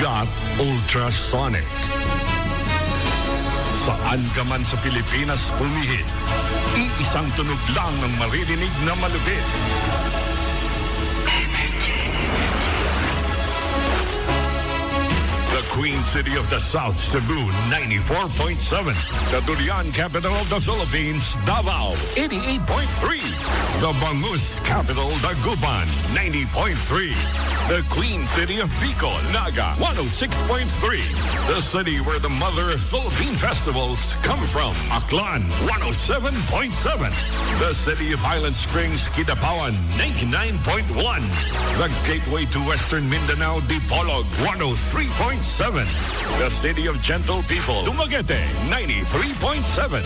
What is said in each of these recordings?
got ultrasonic. Saan ka man sa Pilipinas pumihit, iisang tunog lang ang maririnig na malupit. Queen City of the South, Cebu, 94.7. The Durian capital of the Philippines, Davao, 88.3. The Bangus capital, Dagupan, 90.3. The Queen City of Bicol, Naga, 106.3. The city where the mother of Philippine festivals come from, Aklan, 107.7. The city of Highland Springs, Kidapawan, 99.1. The gateway to Western Mindanao, Dipolog, 103.7. The city of gentle people, Dumaguete, 93.7.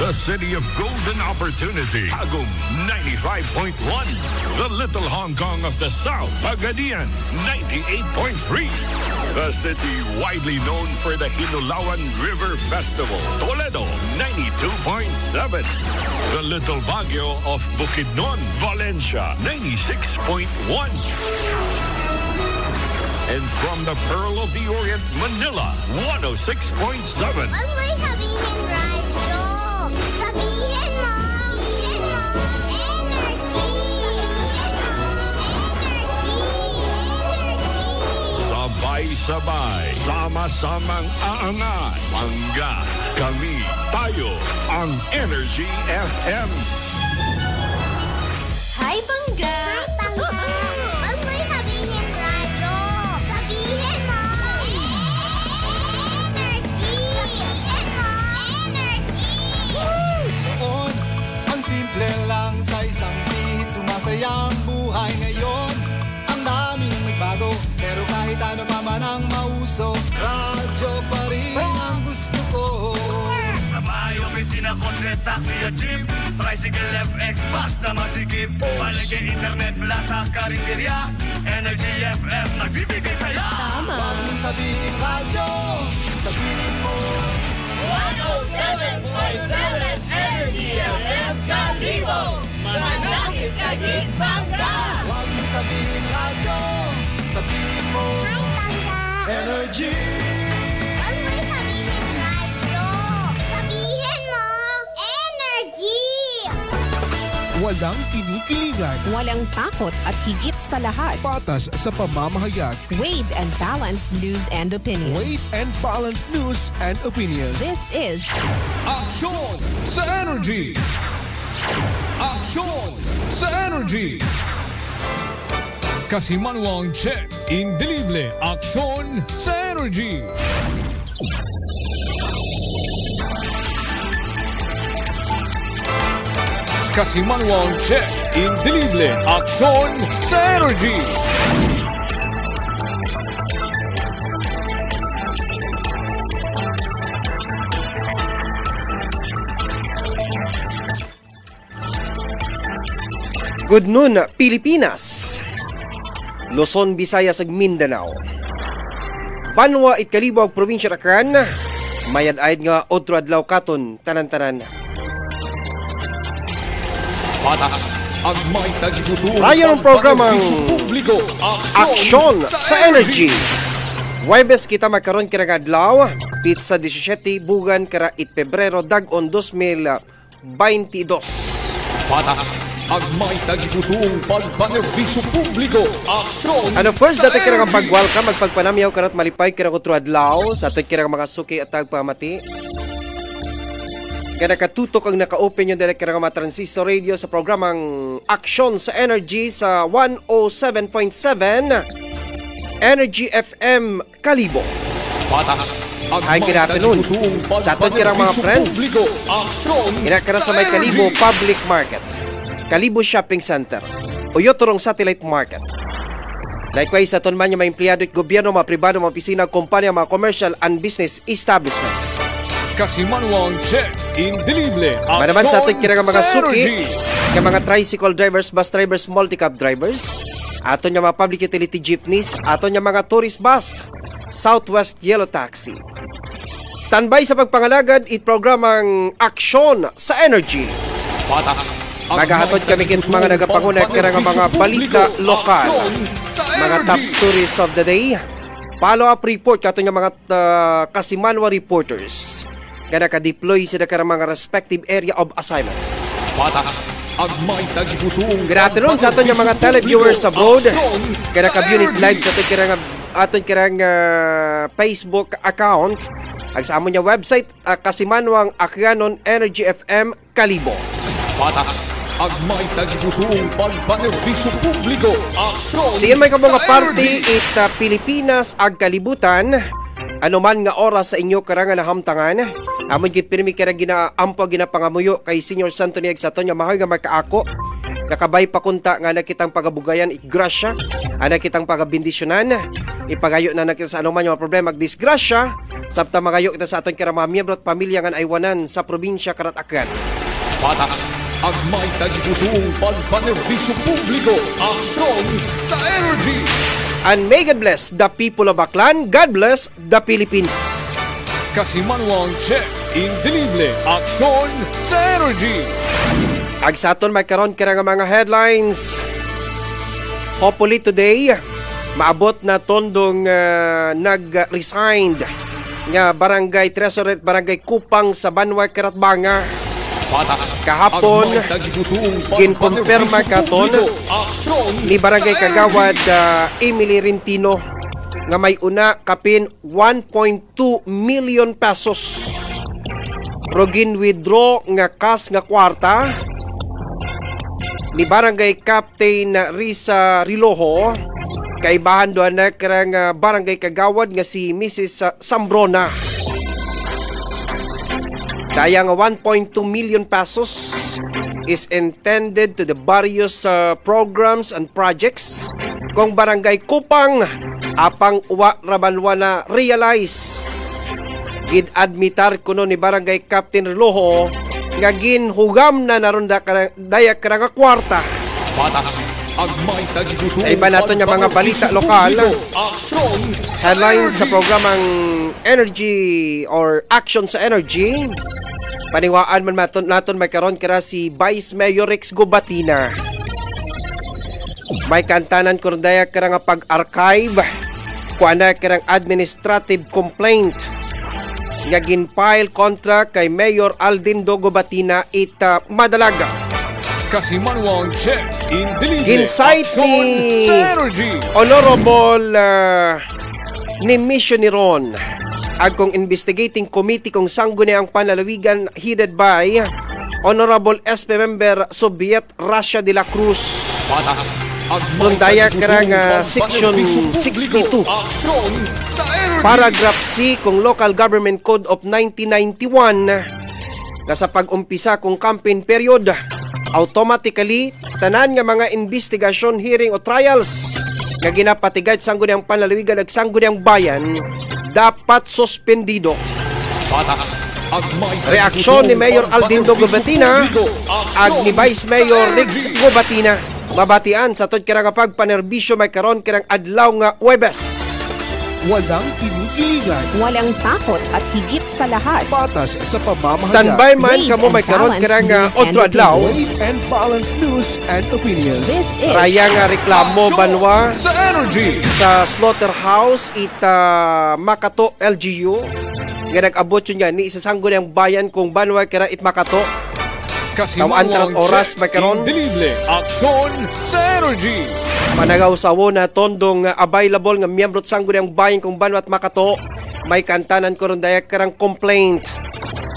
The city of golden opportunity, Tagum, 95.1. The little Hong Kong of the South, Pagadian, 98.3. The city widely known for the Hinulawan River Festival, Toledo, 92.7. The little Baguio of Bukidnon, Valencia, 96.1. And from the Pearl of the Orient, Manila, 106.7. Huwag mo'y sabihin, radyo. Sabihin mo. Sabihin mo. Energy. Sabay-sabay, sama-samang aangat, bangga, kami, tayo, ang Energy FM. Taxi at jeep Tricycle, FX, bus na masikip Palengke, internet, plaza, karinderya Energy FM, nagbibigay saya Tama! Huwag mong sabihin radyo Sabihin mo 107.7 Energy FM Kalibo! Manangit kaging Bangga! Huwag mong sabihin radyo Sabihin mo. Energy Walang kinikilingan. Walang takot at higit sa lahat, Patas sa pamamahayag. weighed and balanced news and opinion. Weight and balanced news and opinions. This is Aksyon sa energy! Aksyon sa energy! Kasimanwang check, indelible aksyon sa energy! Kasimanwang check, indelible aksyon sa energy! Good noon, Pilipinas. Luzon, Visayas ug Mindanao. Banwa it Kalibog, probinsya Akran. Mayad-ayad nga otro adlaw katon tanan-tanan. Patas ang may tagpuso Rayon ang programang publiko Aksyon sa Energy. Webes kita magkaroon kira nga adlaw, pizza 17 bugan kara it Pebrero dag-on 2022. Patas ang may tagpusong pagpanerbisyo publiko Aksyon And of course, dati kira nga energy! pag-welcome, magpagpanamyaw karat malipay kira ko adlaw sa ato kira mga suki at tagpamati. Kaya nakatutok ang naka-open yung nga mga transistor radio sa programang Aksyon sa Energy sa 107.7 Energy FM Kalibo. Patas Hi, good afternoon. Sa aton kirang mga friends. Inakara sa may! Kalibo Public Market, Kalibo Shopping Center, Uyotorong Satellite Market. Likewise, sa aton man yung mga empleyado at gobyerno, mga pribado, mga opisina, kumpanya, mga commercial and business establishments. Kasimanwang check, indelible Manaman sa ating kira nga mga suki, nga mga tricycle drivers, bus drivers, multi-cab drivers, aton nga mga public utility jeepneys, aton nga mga tourist bus, Southwest Yellow Taxi. Standby sa pagpangalagad it programang Aksyon sa Energy. Patas may kami tagpusong mga nagapangunay kara nga mga balita lokal. Mga top stories of the day, follow-up report kato nga mga uh, Kasimanwa reporters nga naka-deploy sila karang mga respective area of assignments. Patas ang may tagipusong Good afternoon sa aton mga televiewers abroad. Kaya naka-unit live sa aton kirang aton kirang uh, Facebook account ang sa amon website uh, Kasimanwang Akyanon Energy FM Kalibo. Patas ang may tagipusong pagpanerbisyo publiko. Aksyon Siyan may nga sa party it uh, Pilipinas ag kalibutan ano man nga oras sa inyo karangan nahamtangan amon gid pirmi kara gina ampo ginapangamuyo kay Senior Santo Niag sa aton nga mahal nga magkaako. Nakabay pakunta nga nakitang pagabugayan igrasya. Ana kitang pagabindisyonan. Ipagayo na nakita sa anuman nga problema ag disgrasya sabta magayo kita sa aton kira mga miyembro at pamilya nga aywanan sa probinsya Karatakan. Patas ang may tagipusong pagpanerbisyo publiko. Aksyon sa energy. And may God bless the people of Aklan God bless the Philippines Kasimanwang check. Indelible. Aksyon sa energy. Ag sa aton may karon kira nga mga headlines. Hopefully today maabot na tondong uh, nag-resigned nga barangay treasurer barangay Kupang sa Banwa Karatbanga. Kahapon, ginkumpirma katon ni barangay. Kagawad uh, Emily Rentino nga may una kapin 1.2 million pesos. Rogin withdraw nga kas nga kwarta ni barangay Captain Risa Riloho kay bahan doon na karang barangay Kagawad nga si Mrs. Sambrona. Daya nga 1.2 million pesos is intended to the various uh, programs and projects kung barangay Kupang apang uwa rabanwa na realize. Gid admitar kuno ni barangay Captain Riloho nga ginhugam na naron da daya karang nga kwarta tagipusong Sa iba nato nga mga balita lokal. headline sa programang Energy or Action sa Energy. Paniwaan man maton naton may karon kira si Vice Mayor Rex Gubatina. May kantanan ko daya kira nga pag-archive kuana kirang administrative complaint nga ginfile kontra kay Mayor Aldindo Gubatina ita Madalaga. Kasimanwang check. Indelible. Ginsight Aksyon ni-. Honorable uh, ni Mission ni Ron agkong investigating committee kung sanggo ang panlalawigan headed by Honorable SP member Soviet Russia de la Cruz. Patas Doon daya karang, ah, section pagpanerbisyo 62. publiko. Aksyon sa energy. Paragraph C kung Local Government Code of 1991 nga sa pag-umpisa kung campaign period automatically tanan nga mga investigasyon, hearing o trials nga ginapatigad sanggol ang panlalawigan ag sanggol ang bayan dapat suspendido. Patas Reaksyon ni Mayor Aldindo publiko. ag ni Vice Mayor Rix energy. Gobatina. Mabatian sa tod kirang pagpanerbisyo may karon kirang adlaw nga Webes. Walang kinukilingan. Walang takot at higit sa lahat. Patas sa pamamahayag. Standby man kamo may karon News and otro adlaw. And balanced news and opinions. This is Raya nga reklamo banwa sa energy. sa slaughterhouse ita Makato LGU nga nag-abot yun yan ni isasanggo ng bayan kung banwa kira it Makato Tawaan tarat oras, may karon. Indelible. Aksyon sa energy. Panagaw sa na tondong available nga miyembro at sanggo ng bayan kung banwa at Makato may kantanan ko ron daya karang complaint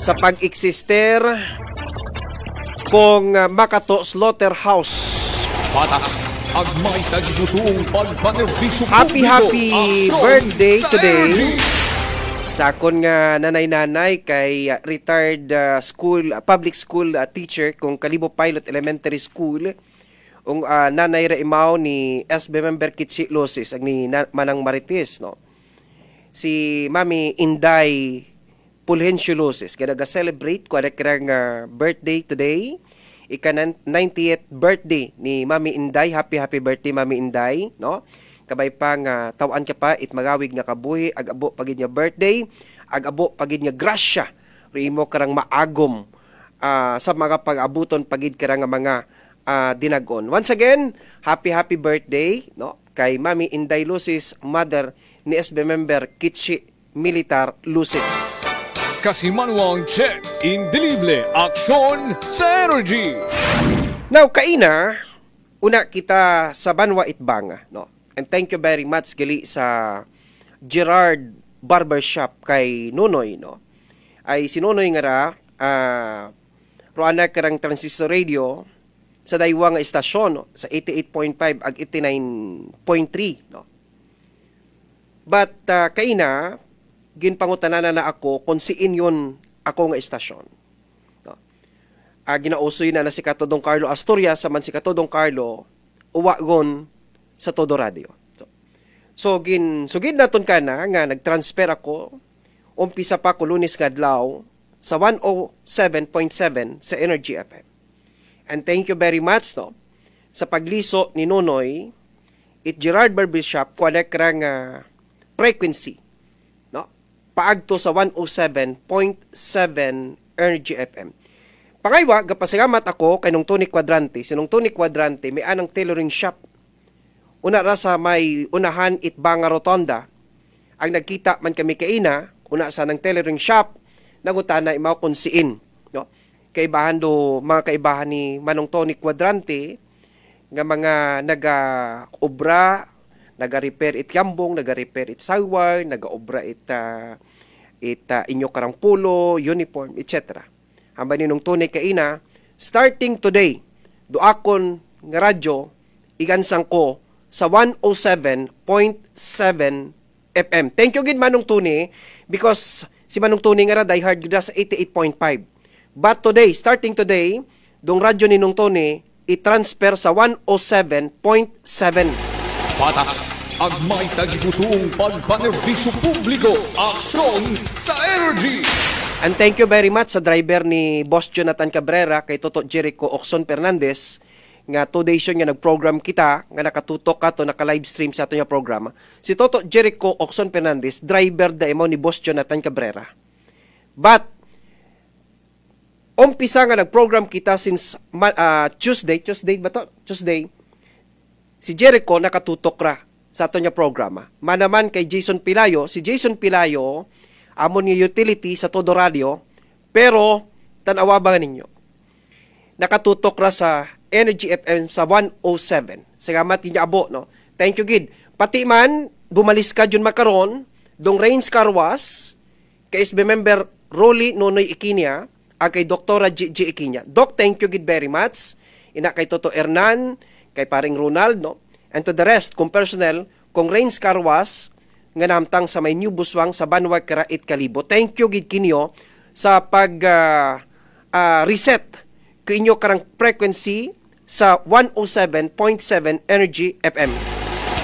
sa pag-eksister kung uh, Makato Slaughterhouse Patas ang may tagipusong pagpanerbisyo Happy, happy birthday today. energy. Sa akon nga nanay-nanay kay uh, retired uh, school uh, public school uh, teacher kung Kalibo Pilot Elementary School. Ung uh, nanay ra imaw ni SB member Kitsi Loses ang ni na, Manang Marites no? Si Mami Inday Pulhencio Loses kaya nag-celebrate ko karang uh, birthday today. Ika 98th birthday ni Mami Inday. Happy happy birthday Mami Inday no kabay pa nga tawan ka pa it magawig nga kabuhi ag abo pagid nga birthday ag abo pagid nga grasya imo karang maagom ah, sa mga pag-abuton pagid karang nga mga ah, dinagon once again happy happy birthday no kay Mami Inday Lucis mother ni SB member Kitchi Militar Luces. Kasimanwang check, indelible, aksyon sa energy. Now, kaina, una kita sa Banwa Itbanga, no? And thank you very much gali sa Gerard Barbershop kay Nunoy, no? Ay si Nunoy nga ra, ah, roana karang transistor radio sa daywa nga istasyon no? sa 88.5 ag 89.3 no but ah, kaina ginpangutanan na ako kung siin yun ako nga istasyon no ah, ginausoy na na si Katodong Carlo Asturias sa man si Katodong Carlo uwagon sa Todo Radio so, so gin sugid naton kana nga nagtransfer ako umpisa pa ko lunes nga adlaw sa 107.7 sa Energy FM. And thank you very much no sa pagliso ni Nonoy it Gerard Barbershop connect rang uh, frequency no paagto sa 107.7 Energy FM. Pangaywa gapasalamat ako kay nung Tony Quadrante. Sinong Tony Quadrante may anang tailoring shop. Una ra sa may unahan itbanga rotonda. Ang nagkita man kami kaina, una sa nang tailoring shop, nangutana imaw konsiin no kaibahan do mga kaibahan ni Manong Tony Quadrante nga mga naga obra naga repair it yambong naga repair it saywar naga obra it uh, it uh, inyo karang pulo uniform etc hamba ni nung Tony kaina starting today do akon nga radyo igansang ko sa 107.7 FM. Thank you gid Manong Tony because Si Manong Tony nga ra diehard gid sa 88.5. But today, starting today, dong radyo ni Nung Tony i-transfer sa 107.7. Patas ang may tagipusong pagpanerbisyo publiko, aksyon sa energy. And thank you very much sa driver ni Boss Jonathan Cabrera kay Toto Jericho Oxon Fernandez nga two days yun nga nag-program kita nga nakatutok ka to naka-live stream sa ato nga programa. Si Toto Jericho Oxon Fernandez, driver da imo ni Boss Jonathan Cabrera. But umpisa nga nag-program kita since uh, Tuesday, Tuesday ba to? Tuesday. Si Jericho nakatutok ra sa ato nga programa. Manaman kay Jason Pilayo, si Jason Pilayo amon nga utility sa Todo Radio, pero tanawa ba ninyo? Nakatutok ra sa Energy FM sa 107. Salamat niya abo, no? Thank you, Gid. Pati man, bumalis ka dyan makaron, dong Rains Carwas, kay SB member Rolly Nonoy Ikinya, ag kay Doktora G.G. Ikinya. Doc, thank you, Gid, very much. Ina kay Toto Hernan, kay paring Ronald, no? And to the rest, kung personnel, kung Rains Carwas, nga namtang sa may New Buswang sa Banwag Karait Kalibo. Thank you, Gid Kinyo, sa pag uh, uh, reset kinyo karang frequency sa 107.7 Energy FM.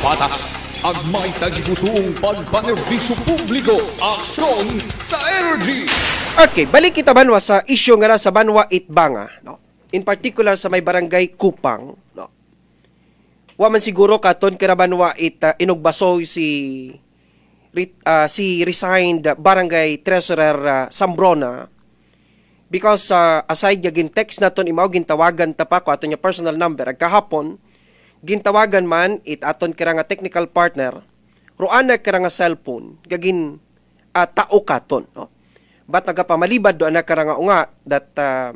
Patas ang may tagipusong pagpanerbisyo publiko, aksyon sa energy. Okay, balik kita banwa sa isyu nga na sa Banwa Itbanga, no? In particular sa may barangay Kupang, no? Wa man siguro katon kira Banwa it uh, inugbasoy si uh, si resigned barangay treasurer uh, Sambrona because uh, aside niya gin-text naton imaw gintawagan ta pa ko aton niya personal number. Ag kahapon gintawagan man it aton kira nga technical partner roana kira nga cellphone gagin uh, tao katon no? Bat nagapamalibad do ana kira nga unga that uh,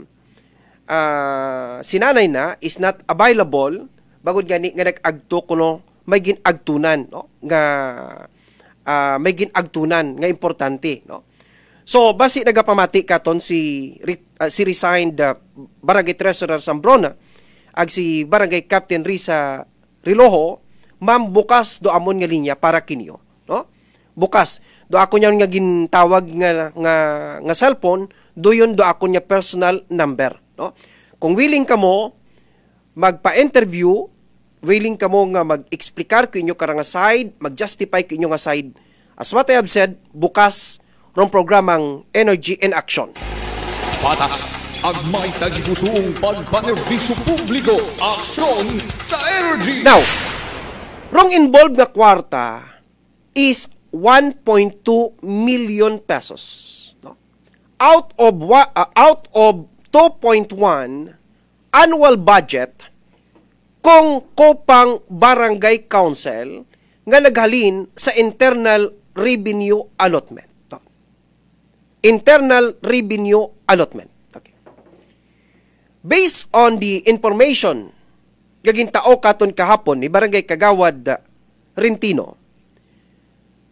uh, sinanay na is not available bagod gani nga nag-agto kuno may ginagtunan no? Nga uh, may ginagtunan nga importante no So, basi nagapamati katon si uh, si resigned uh, Barangay Treasurer Sambrona ag si Barangay Captain Risa Riloho, ma'am bukas do amon nga linya para kinyo, no? Bukas do ako nya nga gintawag nga nga nga cellphone, do yun do ako nya personal number, no? Kung willing ka mo magpa-interview, willing ka mo nga mag-explikar ko inyo karang side, mag-justify ko inyo nga side. As what I have said, bukas rong programang Energy in Action. Patas ang may tagipusong pagpanerbisyo publiko, aksyon sa energy. Now, rong involved nga kwarta is 1.2 million pesos. No? Out of uh, out of 2.1 annual budget kung Kopang Barangay Council nga naghalin sa internal revenue allotment. Internal revenue allotment. Okay. Based on the information gaging tao katon kahapon ni Barangay Kagawad uh, Rentino,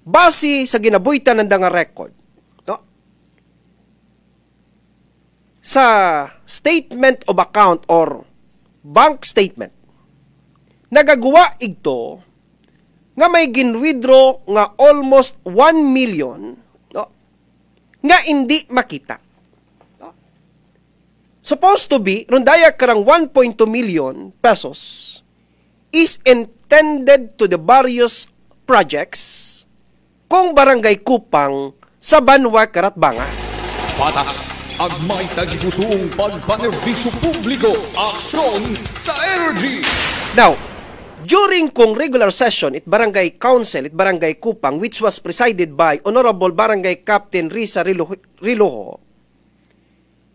base sa ginabuhitan ng nga record, no? sa statement of account or bank statement, nagagawa igto nga may ginwithdraw nga almost 1 million nga hindi makita. Supposed to be, rundaya karang 1.2 million pesos is intended to the various projects kung barangay Kupang sa Banwa Karatbanga. Patas ang may tagipusong pagpanerbisyo publiko aksyon sa energy. Now, during kong regular session it Barangay Council it Barangay Kupang which was presided by Honorable Barangay Captain Risa Riloho,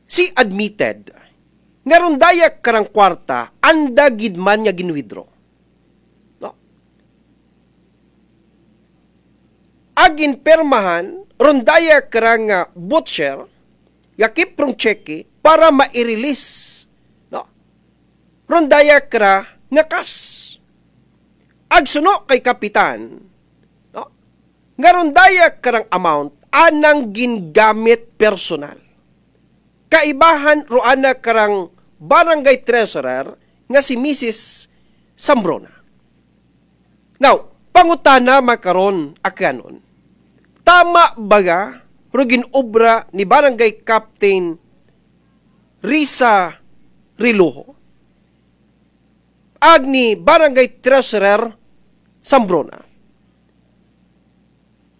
si admitted nga rundaya karang kwarta anda gid man nga ginwithdraw. No? Agin permahan rundaya karang uh, butcher yakip prong cheque para ma-release no rondaya kra nga kas agsuno kay kapitan. No? Nga rondaya karang amount anang gingamit personal. Kaibahan roana karang barangay treasurer nga si Mrs. Sambrona. Now pangutana makaron akanon. Tama baga rugin obra ni Barangay Captain Risa Riluho ag ni Barangay Treasurer Sambrona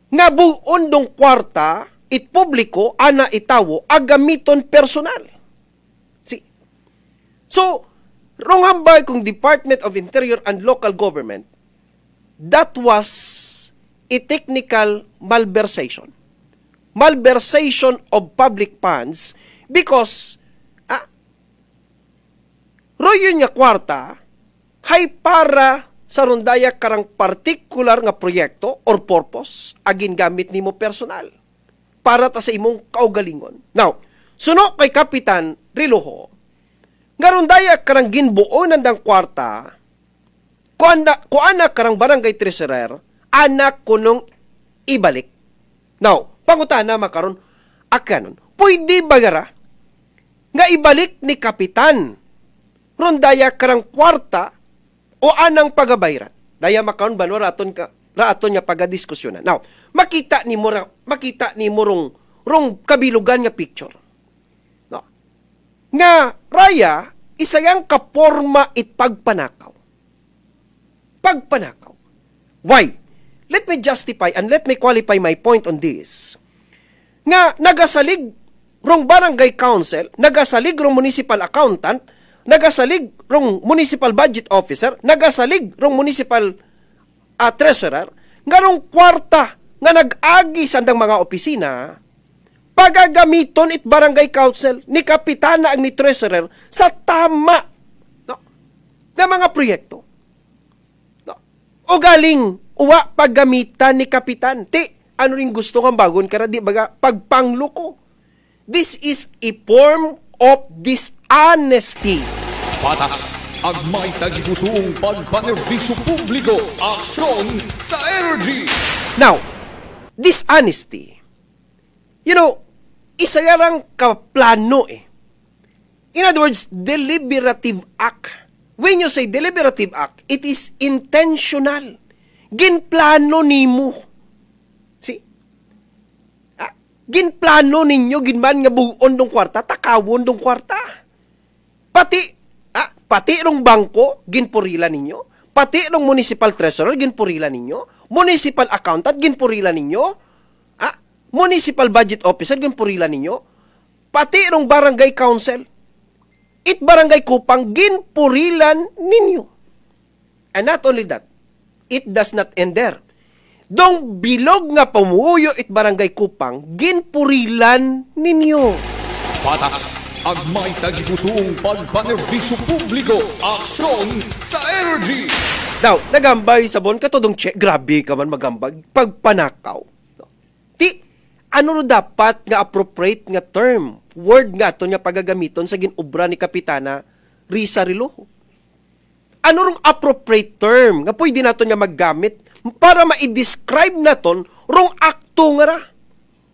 nga buon dong kwarta it publiko ana itawo agamiton personal. Si. So, rong hambay kung Department of Interior and Local Government that was a technical malversation malversation of public funds because ah, royo niya kwarta hay para sa rondaya karang particular nga proyekto or purpose agin gamit nimo personal para ta sa imong kaugalingon. Now, suno kay Kapitan Riloho, nga rondaya karang ginbuo nandang kwarta, kuana, kuana karang barangay treasurer, anak kunong ibalik. Now, pangutana makaron akanon pwede bagara nga ibalik ni kapitan rondaya karang kwarta o anang pagabayran? Daya makaron banwa raton ka raton nga pagadiskusyonan. Now makita ni mo makita ni mo rong rong kabilugan nga picture. No. Nga raya isayang kaporma it pagpanakaw. Pagpanakaw. Why? Let me justify and let me qualify my point on this. Nga nagasalig rong barangay council, nagasalig rong municipal accountant, nagasalig rong municipal budget officer, nagasalig rong municipal uh, treasurer, nga rong kwarta nga nag-agi sa mga opisina, pagagamiton it barangay council ni kapitana ang ni treasurer sa tama no, na mga proyekto. No, o galing uwa paggamitan ni kapitan. Ti, ano rin gusto kang bagon ka di baga pagpangloko. This is a form of dishonesty. Patas ang may tagipusong pagpanerbisyo publiko aksyon sa energy. Now, dishonesty. You know, isa yarang kaplano eh. In other words, deliberative act. When you say deliberative act, it is intentional ginplano nimo. Si ah, ginplano ninyo ginman nga buon dong kwarta, takawon dong kwarta. Pati pati rong bangko ginpurila ninyo, pati rong municipal treasurer ginpurila ninyo, municipal accountant ginpurila ninyo, ah, municipal budget officer ginpurila ninyo, pati rong barangay council it barangay kupang ginpurilan ninyo. And not only that, it does not end there. Dong bilog nga pamuyo it barangay Kupang, ginpurilan ninyo. Patas ang may tagipusong pagpanerbisyo publiko aksyon sa energy. Daw, nagambay sa bon katudong che, grabe ka man magambag pagpanakaw. Ti ano no dapat nga appropriate nga term, word nga to nya pagagamiton sa ginobra ni kapitana Risa Riloho. Ano rong appropriate term nga pwede nato nya maggamit para ma-describe naton rong akto nga ra.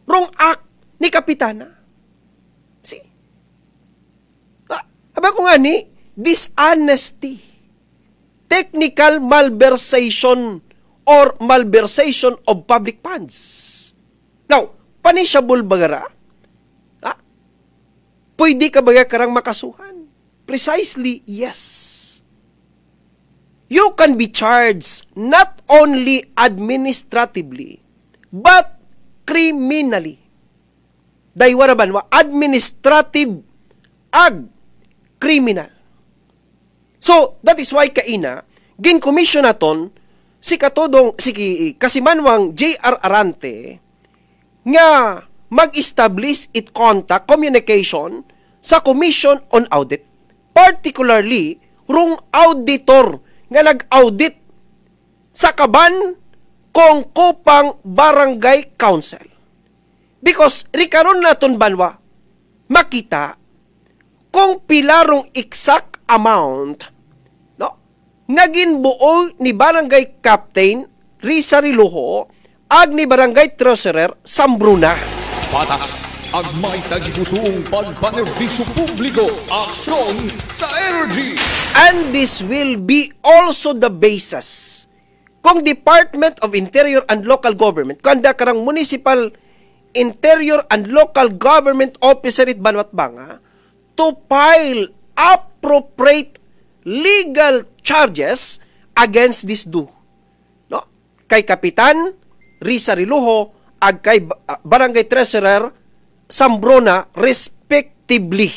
Rong act ni kapitana. Si. Ah, aba ko nga dishonesty technical malversation or malversation of public funds. Now, punishable bagara? Ah, pwede ka baga karang makasuhan? Precisely, yes. You can be charged not only administratively, but criminally. Dahil ba administrative ag criminal. So, that is why kaina, gin-commission naton si katodong, si kasimanwang J.R. Arante, nga mag-establish it contact communication sa Commission on Audit. Particularly, rung auditor nga nag-audit sa kaban kong kupang barangay council. Because rikaron naton banwa makita kung pilarong exact amount naging buo ni Barangay Captain Risa Riluho ag ni Barangay Treasurer Sambruna. Patas ang may tagipusong pagpanerbisyo publiko aksyon sa energy. And this will be also the basis kung Department of Interior and Local Government, kanda karang Municipal Interior and Local Government Officer it Banwat Banga, to file appropriate legal charges against this do. No? Kay Kapitan Risa Riluho ag kay Barangay Treasurer Sambrona respectively.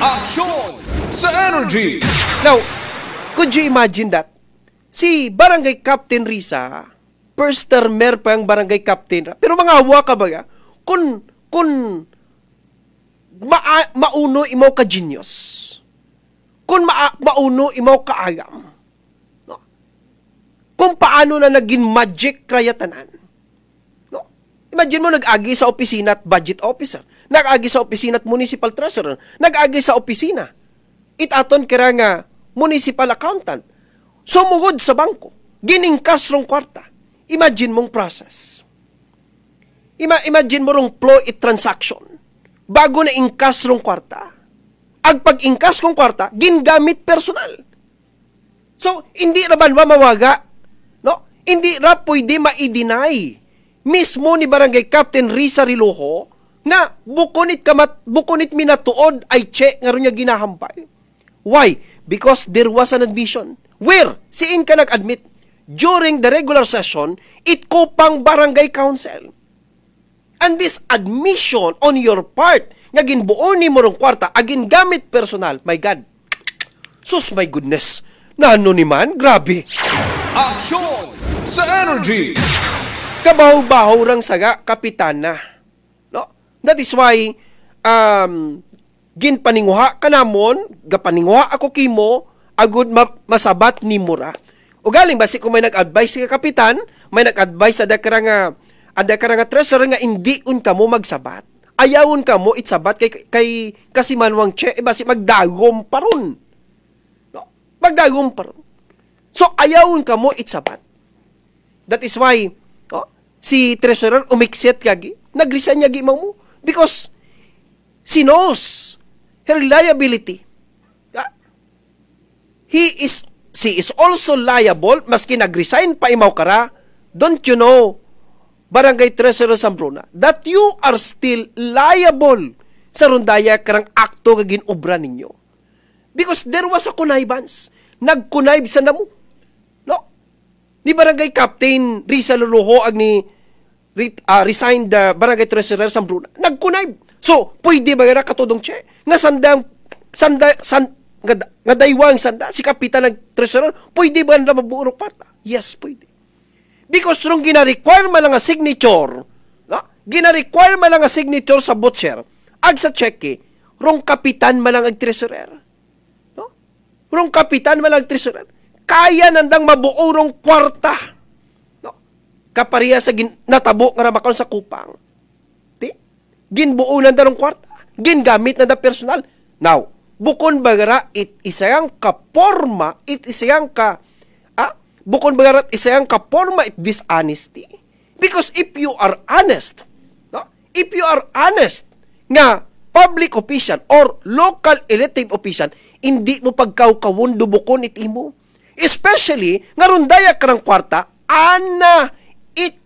Action sa energy. Now, could you imagine that? Si Barangay Captain Risa, first termer pa ang Barangay Captain. Pero mga awa ka ba? Kung, kung ma mauno imo ka genius, kung ma mauno imaw kaagam. No? Kung paano na naging magic krayatanan. No? Imagine mo nag-agi sa opisina at budget officer, nag-agi sa opisina at municipal treasurer, nag-agi sa opisina. Itaton kira nga municipal accountant. Sumugod sa bangko, giningkas rong kwarta. Imagine mong process. Ima imagine mo rong flow it transaction bago na ingkas rong kwarta ag pag-ingkas kong kwarta, gingamit personal. So, hindi ra ba mawaga? No? Hindi ra pwede ma-deny mismo ni Barangay Captain Risa Riloho na bukunit kamat bukunit minatuod ay che nga niya ginahampay. Why? Because there was an admission. Where? Siin ka nag-admit? During the regular session, it ko pang barangay council. And this admission on your part nga ginbuo ni mo kwarta agin gamit personal. My God. Sus, my goodness. Nano ni man? Grabe. Action sa energy. Kabaw-bahaw rang saga, kapitan na. No? That is why, um, ginpaninguha ka namon, gapaninguha ako kimo, agud ma- masabat ni Mura. O galing basi kung may nag-advise ka kapitan, may nag-advise sa dakara nga, ada ka nga treasurer nga hindi un ka mo magsabat. Ayawon ka mo itsabat kay kay kasi manwang che e basi magdagom paron no magdagom paron so ayawon ka mo itsabat. That is why oh, si treasurer umikset kagi nagresign yagi mo. Because she knows her liability. Yeah. he is she is also liable maski nagresign pa imaw kara don't you know Barangay Treasurer Sambruna that you are still liable sa rundaya karang akto nga ginobra ninyo. Because there was a connivance. Nagkunayb sa namo. No? Ni Barangay Captain Risa Luluho ag ni uh, resigned the Barangay Treasurer Sambruna. Nagkunayb. So, pwede ba nga katudong che? Nga sandang sanda san nga, nga daywang sanda si kapitan ng treasurer, pwede ba na mabuo parta? Yes, pwede. Because rong gina-require man lang nga signature, no? gina-require man lang nga signature sa butcher, ag sa cheque, rong kapitan man lang ag treasurer. No? Rong kapitan man lang treasurer. kaya nandang mabuorong kwarta. No? Kapariya sa gin, natabo nga ramakon sa kupang. Di? Ginbuo na darong kwarta. Gingamit na da personal. Now, bukon bagara it isayang kaporma, it isayang ka ah, bukon bagara it isayang kaporma it dishonesty. Because if you are honest, no? if you are honest nga public official or local elective official, hindi mo pagkawkawon dubukon it imo. Especially, nga rundaya ka ng kwarta, ana it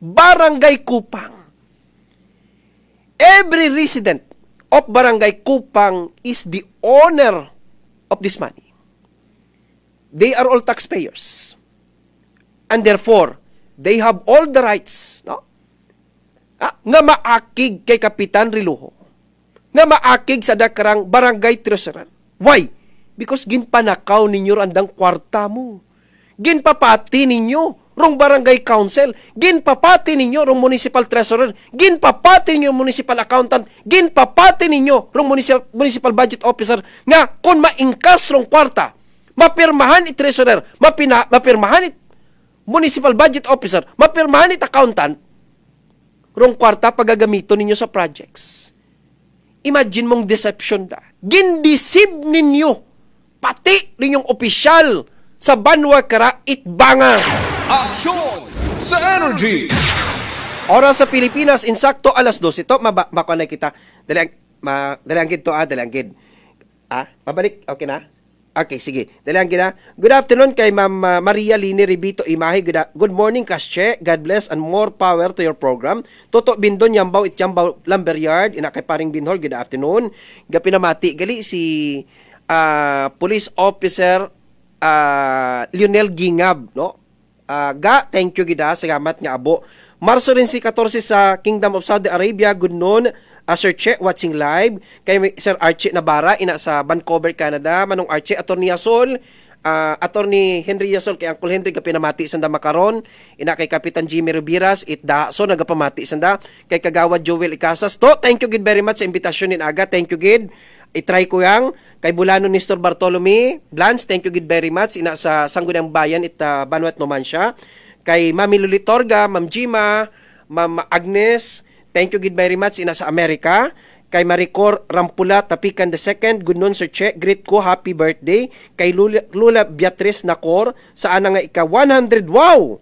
barangay kupang. Every resident of barangay kupang is the owner of this money. They are all taxpayers. And therefore, they have all the rights, no? Ah, nga maakig kay Kapitan Riluho. Nga maakig sa dakarang barangay treasurer. Why? Because ginpanakaw ninyo andang kwarta mo. Ginpapati ninyo rong barangay council, ginpapati ninyo rong municipal treasurer, ginpapati ninyo municipal accountant, ginpapati ninyo rong municipal, municipal budget officer nga kung maingkas rong kwarta, mapirmahan it treasurer, mapina, mapirmahan it municipal budget officer, mapirmahan it accountant, rong kwarta pagagamito ninyo sa projects. Imagine mong deception da. Gindisib ninyo pati ninyong opisyal sa Banwa Kara Itbanga. Aksyon sa Energy! Oras sa Pilipinas, insakto alas 12. Ito, maba, na kita. Dalang, ma, dalanggid to ah, dalanggid. Ah, mabalik, okay na? Okay, sige. Dalanggid na. Good afternoon kay Ma'am Maria Lini Ribito Imahe. Good, good morning, Kasche. God bless and more power to your program. Toto Bindon, Yambaw, Ityambaw, Lumberyard. Ina kay Paring Binhol, good afternoon. Gapinamati, gali si uh, police officer uh, Lionel Gingab, no? Uh, ga, thank you gida, salamat nga abo. Marso rin si 14 sa Kingdom of Saudi Arabia, good noon, uh, Sir Che, watching live. Kay Sir Archie Nabara, ina sa Vancouver, Canada. Manong Archie, Attorney Asol, uh, Attorney Henry Yasol, kay Uncle Henry, kapinamati sanda makaron. Ina kay Kapitan Jimmy Riberas, itda, so nagapamati sanda. Kay Kagawad Joel Icasas, to, thank you gid very much sa invitation ni Aga, thank you gid itry ko yang. Kay Bulano Nestor Bartolome. Blans thank you gid very much. Ina sa Sangguniang Bayan it uh, Banuat Numancia kay Mami Lulitorga Ma'am Jima Ma'am Agnes thank you gid very much ina sa Amerika. Kay Maricor Rampula Tapikan the second. Good noon sir Che. Greet ko happy birthday. Kay Lula, Lula Beatrice Nakor sa ana nga ika 100 wow!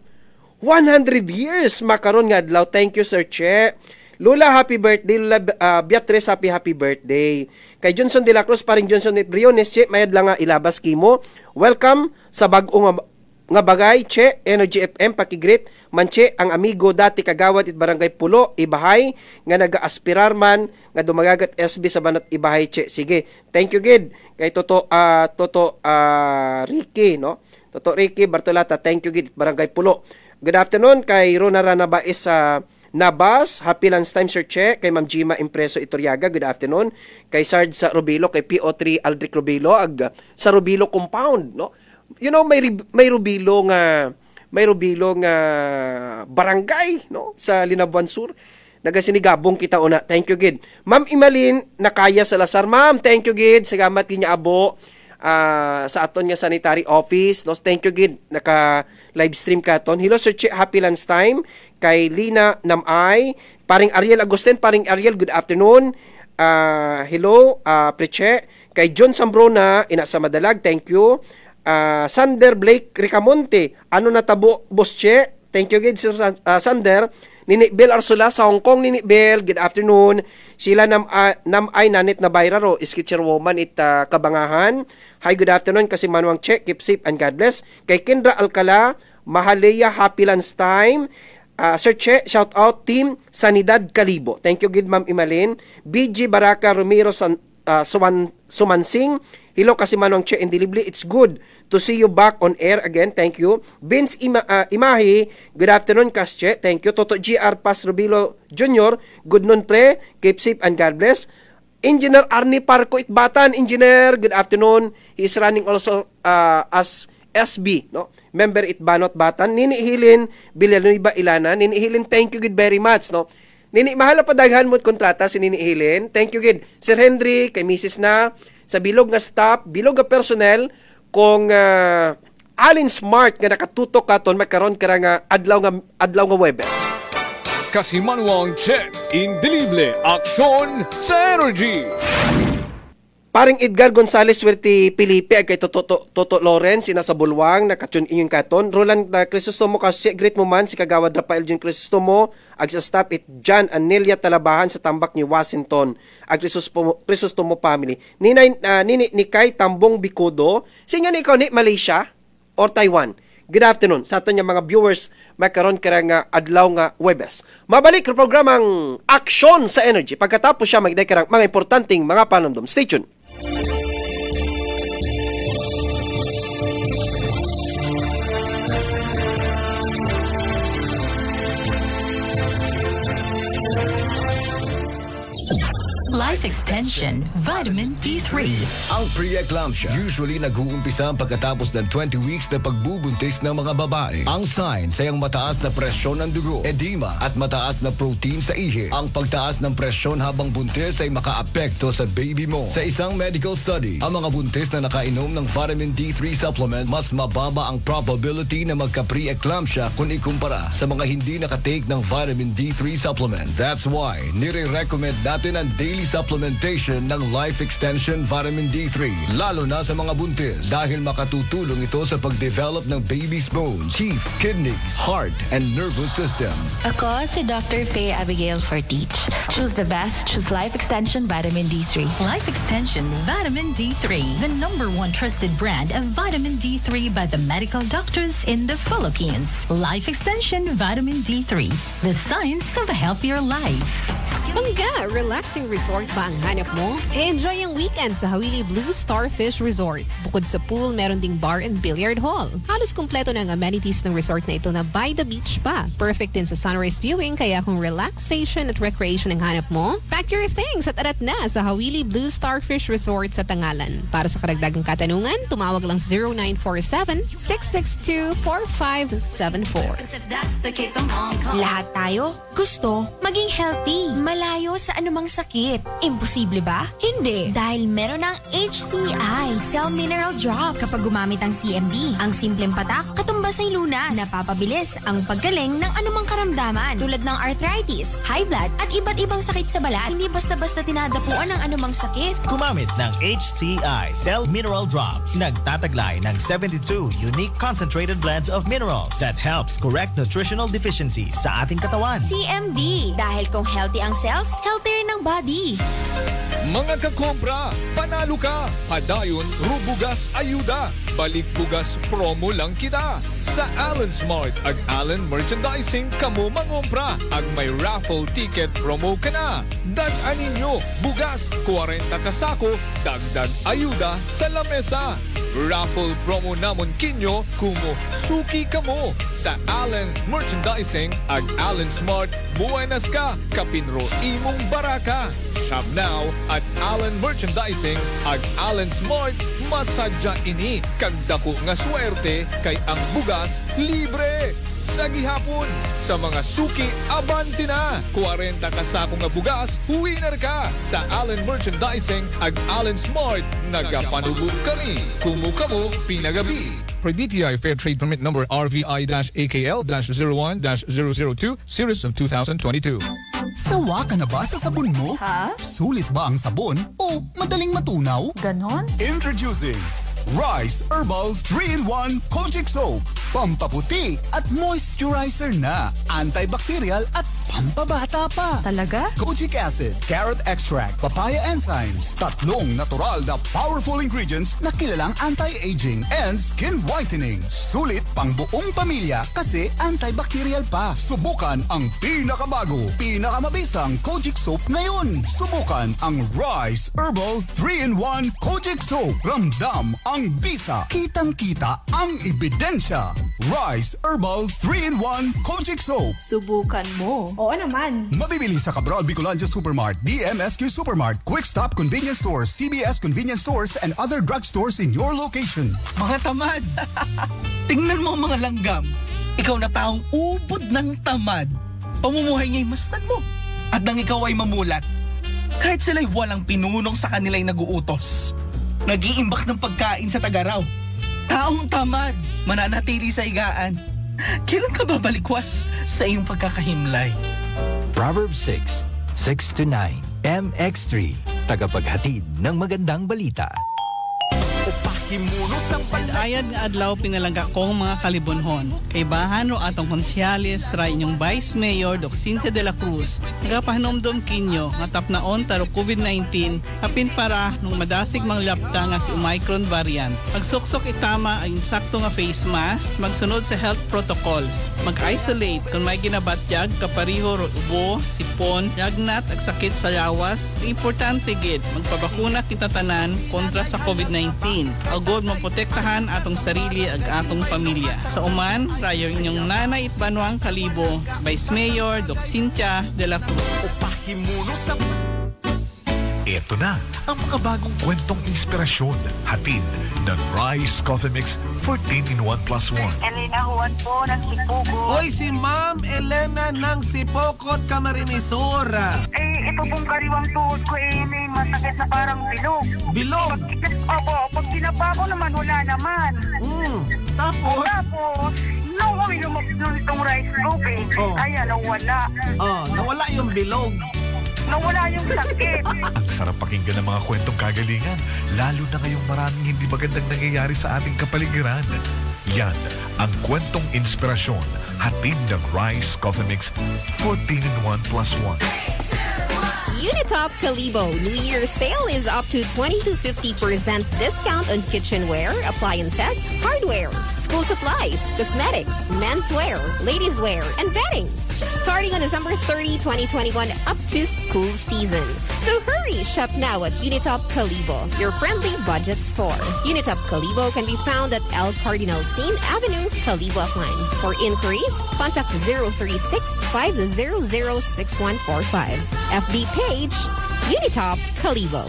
100 years makaron nga adlaw. Thank you sir Che. Lula, happy birthday. Lula, uh, Beatrice, happy happy birthday. Kay Johnson de la Cruz, paring Johnson de Briones, che, mayad lang nga ilabas kimo. Welcome sa bag-o nga, bagay, che, Energy FM, pakigrit. Manche, ang amigo dati kagawad it barangay Pulo, Ibahay, nga naga-aspirar man, nga dumagagat SB sa banat Ibahay, che. Sige, thank you, Gid. Kay Toto, uh, Toto uh, Ricky, no? Toto Ricky Bartolata, thank you, Gid, barangay Pulo. Good afternoon kay Rona Ranabais sa uh, Nabas, happy lunch time Sir Che, kay Ma'am Gima Impreso Itoriaga, good afternoon. Kay Sarge sa Rubilo, kay PO3 Aldric Rubilo, ag sa Rubilo compound, no? You know, may may Rubilo nga may Rubilo nga barangay, no? Sa Linabuan Sur. Nagasinigabong kita una. Thank you, Gid. Ma'am Imalin, nakaya sa Lasar. Ma'am, thank you, Gid. Salamat kinya abo uh, sa aton nga sanitary office. No, thank you gid naka live stream ka ton. Hello Sir Che, happy lunch time kay Lina Namay, paring Ariel Agustin, paring Ariel, good afternoon. Uh, hello, uh, Preche. Kay John Sambrona, ina sa Madalag, thank you. Uh, Sander Blake Ricamonte, ano natabo, Boss Che? Thank you, gid Sir uh, Sander. Nini Bel Arsula sa Hong Kong, Nini Bel, good afternoon. Sila nam, uh, nam ay nanit na bayraro, sketcher woman it uh, kabangahan. Hi, good afternoon, kasi manuang check, keep safe and God bless. Kay Kendra Alcala, Mahaleya, happy lunch time. Uh, Sir Che, shout out team Sanidad Kalibo. Thank you, good ma'am Imalin. BG Baraka Romero San, uh, Suman, Sumansing. Hello kasi manong Che Indilibli. It's good to see you back on air again. Thank you. Vince Ima, uh, Imahi, good afternoon Kasche. Thank you. Toto GR Pas Rubilo Jr., good noon pre. Keep safe and God bless. Engineer Arnie Parco Itbatan, Engineer, good afternoon. He is running also uh, as SB, no? Member Itbanot Batan. Nini Hilin, Villanueva Ilana. Nini Hilin, thank you good very much, no? Nini, mahal pa daghan mo kontrata si Nini Hilin. Thank you good. Sir Henry, kay Mrs. na, sa bilog nga staff, bilog nga personnel, kung uh, Alin Smart nga nakatutok katon magkaron kara nga adlaw nga adlaw nga Webes. Kasimanwang check. Indelible. Aksyon sa energy. Paring Edgar Gonzales Werte Pilipi ay kay Toto, Toto, Toto Lawrence ina sa Bulwang nakatun inyong katon. Roland na Crisostomo kasi great mo man si Kagawad Rafael Jun Crisostomo ag sa staff it John Anelia Talabahan sa tambak ni Washington. Ag Crisostomo, Crisostomo family. Ni uh, ni, ni kay Tambong Bikudo. Singa ni ikaw ni Malaysia or Taiwan? Good afternoon sa aton mga viewers. Makaron kara nga adlaw nga Webes. Mabalik ang programang Aksyon sa Energy. Pagkatapos siya magday karang mga importanteng mga panumdum. Stay tuned. Thank you. Life Extension Vitamin D3. Ang pre-eclampsia usually nag-uumpisa pagkatapos ng 20 weeks na pagbubuntis ng mga babae. Ang signs ay ang mataas na presyon ng dugo, edema at mataas na protein sa ihi. Ang pagtaas ng presyon habang buntis ay makaapekto sa baby mo. Sa isang medical study, ang mga buntis na nakainom ng vitamin D3 supplement mas mababa ang probability na magka-pre-eclampsia kung ikumpara sa mga hindi nakatake ng vitamin D3 supplement. That's why nire-recommend natin ang daily supplementation ng Life Extension Vitamin D3 lalo na sa mga buntis dahil makatutulong ito sa pagdevelop ng baby's bones, teeth, kidneys, heart, and nervous system. Ako si Dr. Faye Abigail Fortich. Choose the best. Choose Life Extension Vitamin D3. Life Extension Vitamin D3, the number one trusted brand of vitamin D3 by the medical doctors in the Philippines. Life Extension Vitamin D3, the science of a healthier life. Bangga, relaxing resort ba ang hanap mo? Enjoy ang weekend sa Hawili Blue Starfish Resort. Bukod sa pool, meron ding bar and billiard hall. Halos kumpleto na ang amenities ng resort na ito na by the beach pa. Perfect din sa sunrise viewing, kaya kung relaxation at recreation ang hanap mo, pack your things at arat na sa Hawili Blue Starfish Resort sa Tangalan. Para sa karagdagang katanungan, tumawag lang 0947-662-4574. Lahat tayo gusto maging healthy, malayo sa anumang sakit. Imposible ba? Hindi. Dahil meron ng HCI, Cell Mineral Drops. Kapag gumamit ang CMD, ang simpleng patak, katumbas ay lunas. Napapabilis ang paggaling ng anumang karamdaman tulad ng arthritis, high blood, at iba't ibang sakit sa balat. Hindi basta-basta tinadapuan ng anumang sakit. Gumamit ng HCI Cell Mineral Drops. Nagtataglay ng 72 unique concentrated blends of minerals that helps correct nutritional deficiencies sa ating katawan. CMD. Dahil kung healthy ang cells, healthier ng body. Mga kakompra, panalo ka! Padayon, rubugas ayuda! Balik bugas promo lang kita! Sa Allen Smart ag Allen Merchandising kamo mangompra ag may raffle ticket promo ka na. Dag-anin nyo, bugas, 40 kasako, dagdag ayuda sa lamesa. Raffle promo namon kinyo kumo suki kamo sa Allen Merchandising ag Allen Smart buenas ka kapinro imong baraka. Shop now at Allen Merchandising ag Allen Smart masadya ini. Kag dako nga swerte kay ang bugas libre sa gihapon sa mga suki abanti na 40 ka sako nga bugas winner ka sa Allen Merchandising ag Allen Smart nagapanubog kami kumu kamo pinagabi Per DTI Fair Trade Permit Number RVI-AKL-01-002 Series of 2022. Sawa ka na ba sa sabon mo? Ha? Sulit ba ang sabon o madaling matunaw? Ganon? Introducing Rice Herbal 3-in-1 Kojic Soap. Pampaputi at moisturizer na. Antibacterial at pampabata pa. Talaga? Kojic acid, carrot extract, papaya enzymes. Tatlong natural na powerful ingredients na kilalang anti-aging and skin whitening. Sulit pang buong pamilya kasi antibacterial pa. Subukan ang pinakabago, pinakamabisang Kojic Soap ngayon. Subukan ang Rice Herbal 3-in-1 Kojic Soap. Ramdam ang bisa. Kitang-kita ang ebidensya. Rice Herbal 3-in-1 Kojic Soap. Subukan mo. Oo naman. Mabibili sa Cabral Bicolandia Supermart, DMSQ Supermart, Quick Stop Convenience Stores, CBS Convenience Stores, and other drugstores in your location. Mga tamad! Tingnan mo ang mga langgam. Ikaw na taong ubod ng tamad. Pamumuhay niya'y mastan mo. At nang ikaw ay mamulat, kahit sila'y walang pinunong sa kanila'y naguutos. Nag-iimbak ng pagkain sa tagaraw. Taong tamad, mananatili sa higaan. Kailan ka babalikwas sa iyong pagkakahimlay? Proverbs 6, 6 to 9. MX3, tagapaghatid ng magandang balita. Ayad nga adlaw pinalangga kong mga kalibonhon. Kay bahan ro atong konsyales ra inyong Vice Mayor Doc Cynthia de la Cruz. Nagapahinomdom kinyo nga tapnaon taro COVID-19 apin para nung madasig mang lapta nga si Omicron variant. Pagsuksok itama ang insakto nga face mask, magsunod sa health protocols, mag-isolate kung may ginabatyag kapariho ro ubo, sipon, yagnat ag sakit sa lawas. Importante gid magpabakuna kita tanan kontra sa COVID-19. Agod maprotektahan atong sarili ag atong pamilya. Sa uman, rayo inyong nanay Banuang Kalibo, Vice Mayor Doc Cynthia de la Cruz. Himuno sa... Ito na ang mga bagong kwentong inspirasyon. Hatid ng Rice Coffee Mix 14 in 1 plus 1. Elena Juan po ng Sipugo. Hoy, si Ma'am Elena ng Sipokot Camarinesura. Eh, ito pong kariwang tuhod ko eh, may masakit na parang bilog. Bilog? Pag, opo, pag kinapa ko naman, wala naman. Mm. Tapos? Tapos, nung uminom ako itong rice coffee, Oh. ayan, nawala. Oh, nawala yung bilog. Nawala yung sakit. Ang sarap pakinggan ng mga kwentong kagalingan, lalo na ngayong maraming hindi magandang nangyayari sa ating kapaligiran. Yan ang kwentong inspirasyon, hatid ng Rice Coffee Mix 14 in 1 plus 1. Unitop Calibo New Year's sale is up to 20 to 50% discount on kitchenware, appliances, hardware, school supplies, cosmetics, menswear, ladies wear, and beddings. Starting on December 30, 2021 up to school season. So hurry, shop now at Unitop Calibo, your friendly budget store. Unitop Calibo can be found at El Cardinal Steen Avenue, Calibo Line. For inquiries, contact 036 500 6145. FB page, Unitop Kalibo.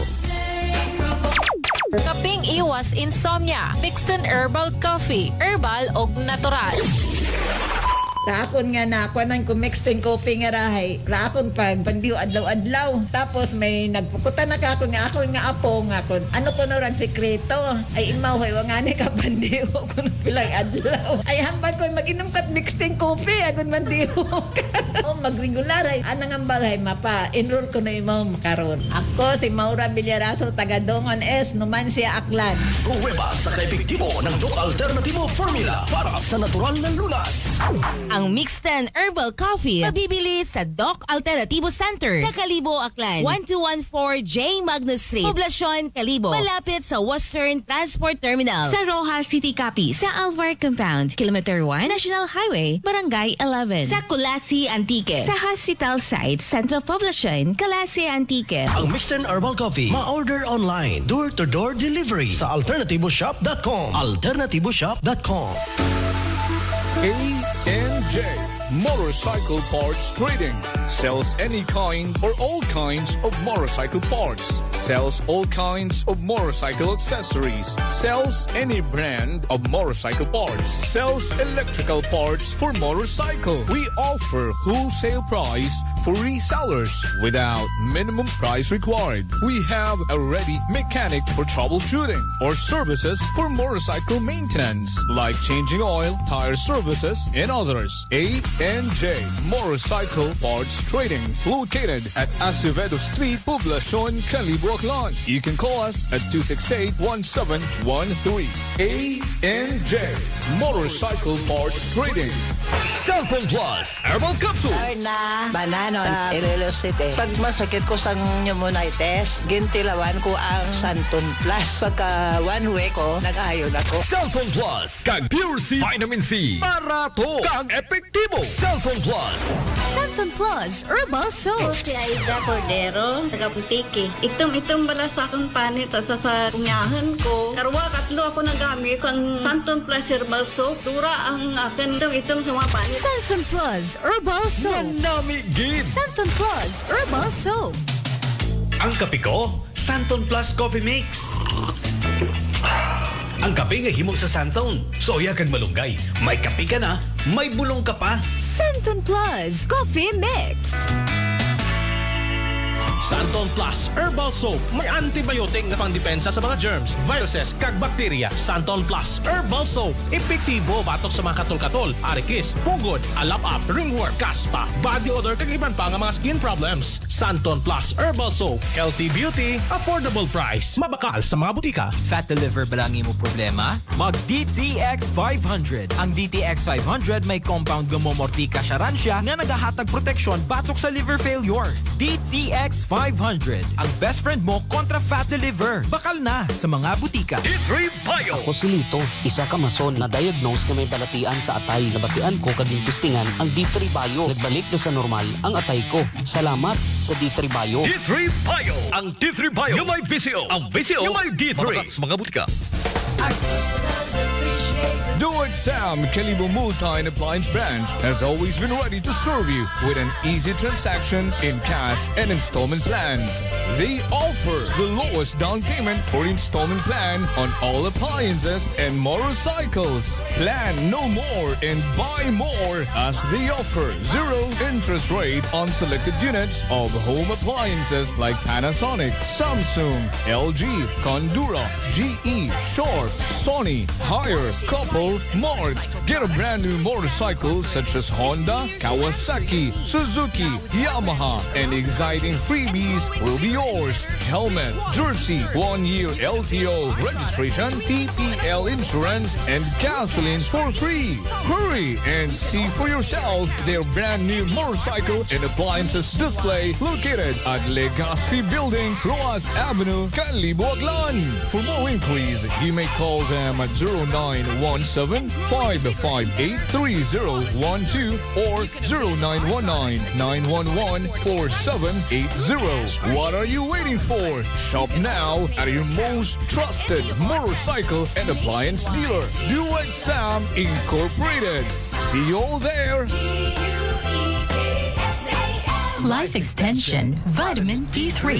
Kaping iwas insomnia. Pixton Herbal Coffee. Herbal og natural. Raakon nga na, kuanan ko mixed and coffee nga rahay. Raakon pag bandiw adlaw-adlaw. Tapos may nagpukutan na ka ako nga ako nga apo nga kon. Ano ko na ran sekreto? Ay imaw hay wangani ka bandiw ko na pilang adlaw. Ay hambal ko mag-inom kat mixed and coffee agon bandiw ka. o magregular ay anang ang bagay mapa enroll ko na imaw makaron. Ako si Maura Villaraso taga Dongon S numan siya aklan. Pruweba sa kaepektibo ng Doc Alternativo Formula para sa natural na lunas. Ang Mixten Herbal Coffee mabibili sa Doc Alternativo Center sa Kalibo, Aklan. 1214 J. Magnus Street, Poblasyon, Kalibo. Malapit sa Western Transport Terminal. Sa Rojas City Capiz. Sa Alvar Compound, Kilometer 1, National Highway, Barangay 11. Sa Kulasi Antique. Sa Hospital Site, Central Poblasyon, Kalasi Antique. Ang Mixed Herbal Coffee, ma-order online, door-to-door delivery sa alternativoshop.com. Alternativoshop.com. A&J Motorcycle Parts Trading sells any kind or all kinds of motorcycle parts. Sells all kinds of motorcycle accessories. Sells any brand of motorcycle parts. Sells electrical parts for motorcycle. We offer wholesale price for resellers without minimum price required. We have a ready mechanic for troubleshooting or services for motorcycle maintenance like changing oil, tire services, and others. A and J Motorcycle Parts Trading located at Acevedo Street, Poblacion, Calibo, Aklan. You can call us at 268-1713. A and J Motorcycle Parts Trading. Cellphone Plus Herbal Capsule. Ay Iloilo City. Pag masakit ko sa pneumonitis, gintilawan ko ang Santon Plus. Pagka one week ko, nag-ayon ako. Cellphone Plus. Kag Pure C. Vitamin C. Barato. Kag epektibo. Cellphone Plus. Santon Plus Herbal Soap. Si Aida Cordero, taga Putiki. Itom-itom bala sa akong panit sa sa punyahan ko. Karwa, katlo ako nagamit ang Santon Plus Herbal Soap. Dura ang akin itom-itom sa mga panit. Santon Plus Herbal Soap. Manamigid. Santon Plus Herbal Soap. Ang kape ko, Santon Plus Coffee Mix. Ang kape nga himog sa Santon. Soya kag malunggay. May kape ka na, may bulong ka pa. Santon Plus Coffee Mix. Santon Plus Herbal Soap. May antibiotic na pangdepensa sa mga germs, viruses, kag bakterya. Santon Plus Herbal Soap. Epektibo batok sa mga katol-katol, arikis, pugod, alap-up, ringworm, kaspa, body odor, kag iban pa nga mga skin problems. Santon Plus Herbal Soap. Healthy beauty, affordable price. Mabakal sa mga butika. Fat liver ba lang mo problema? Mag DTX 500. Ang DTX 500 may compound gumomortika siya nga nagahatag proteksyon batok sa liver failure. DTX 500. Ang best friend mo kontra fat liver. Bakal na sa mga butika. D3 Bio. Ako si Lito, isa ka mason na diagnose ka may balatian sa atay. Nabatian ko kaging testingan ang D3 Bio. Nagbalik na sa normal ang atay ko. Salamat sa D3 Bio. D3 Bio. Ang D3 Bio. Yung may VCO. Ang VCO. Yung may D3. Mabaka sa mga butika. Do It Sam Kalibo Multi and Appliance Branch has always been ready to serve you with an easy transaction in cash and installment plans. They offer the lowest down payment for installment plan on all appliances and motorcycles. Plan no more and buy more as they offer zero interest rate on selected units of home appliances like Panasonic, Samsung, LG, Condura, GE, Sharp, Sony, Hire, Couple, Mart. Get a brand new motorcycle such as Honda, Kawasaki, Suzuki, Yamaha, and exciting freebies will be yours. Helmet, jersey, one year LTO, registration, TPL insurance, and gasoline for free. Hurry and see for yourself their brand new motorcycle and appliances display located at Legazpi Building, Roas Avenue, Calibo, Aglan. For more inquiries, you may call them at 0917 558 3012 or 0919 911 4780. What are you waiting for? Shop now at your most trusted motorcycle and appliance dealer, Do It Sam Incorporated. See you all there. Life Extension Vitamin D3.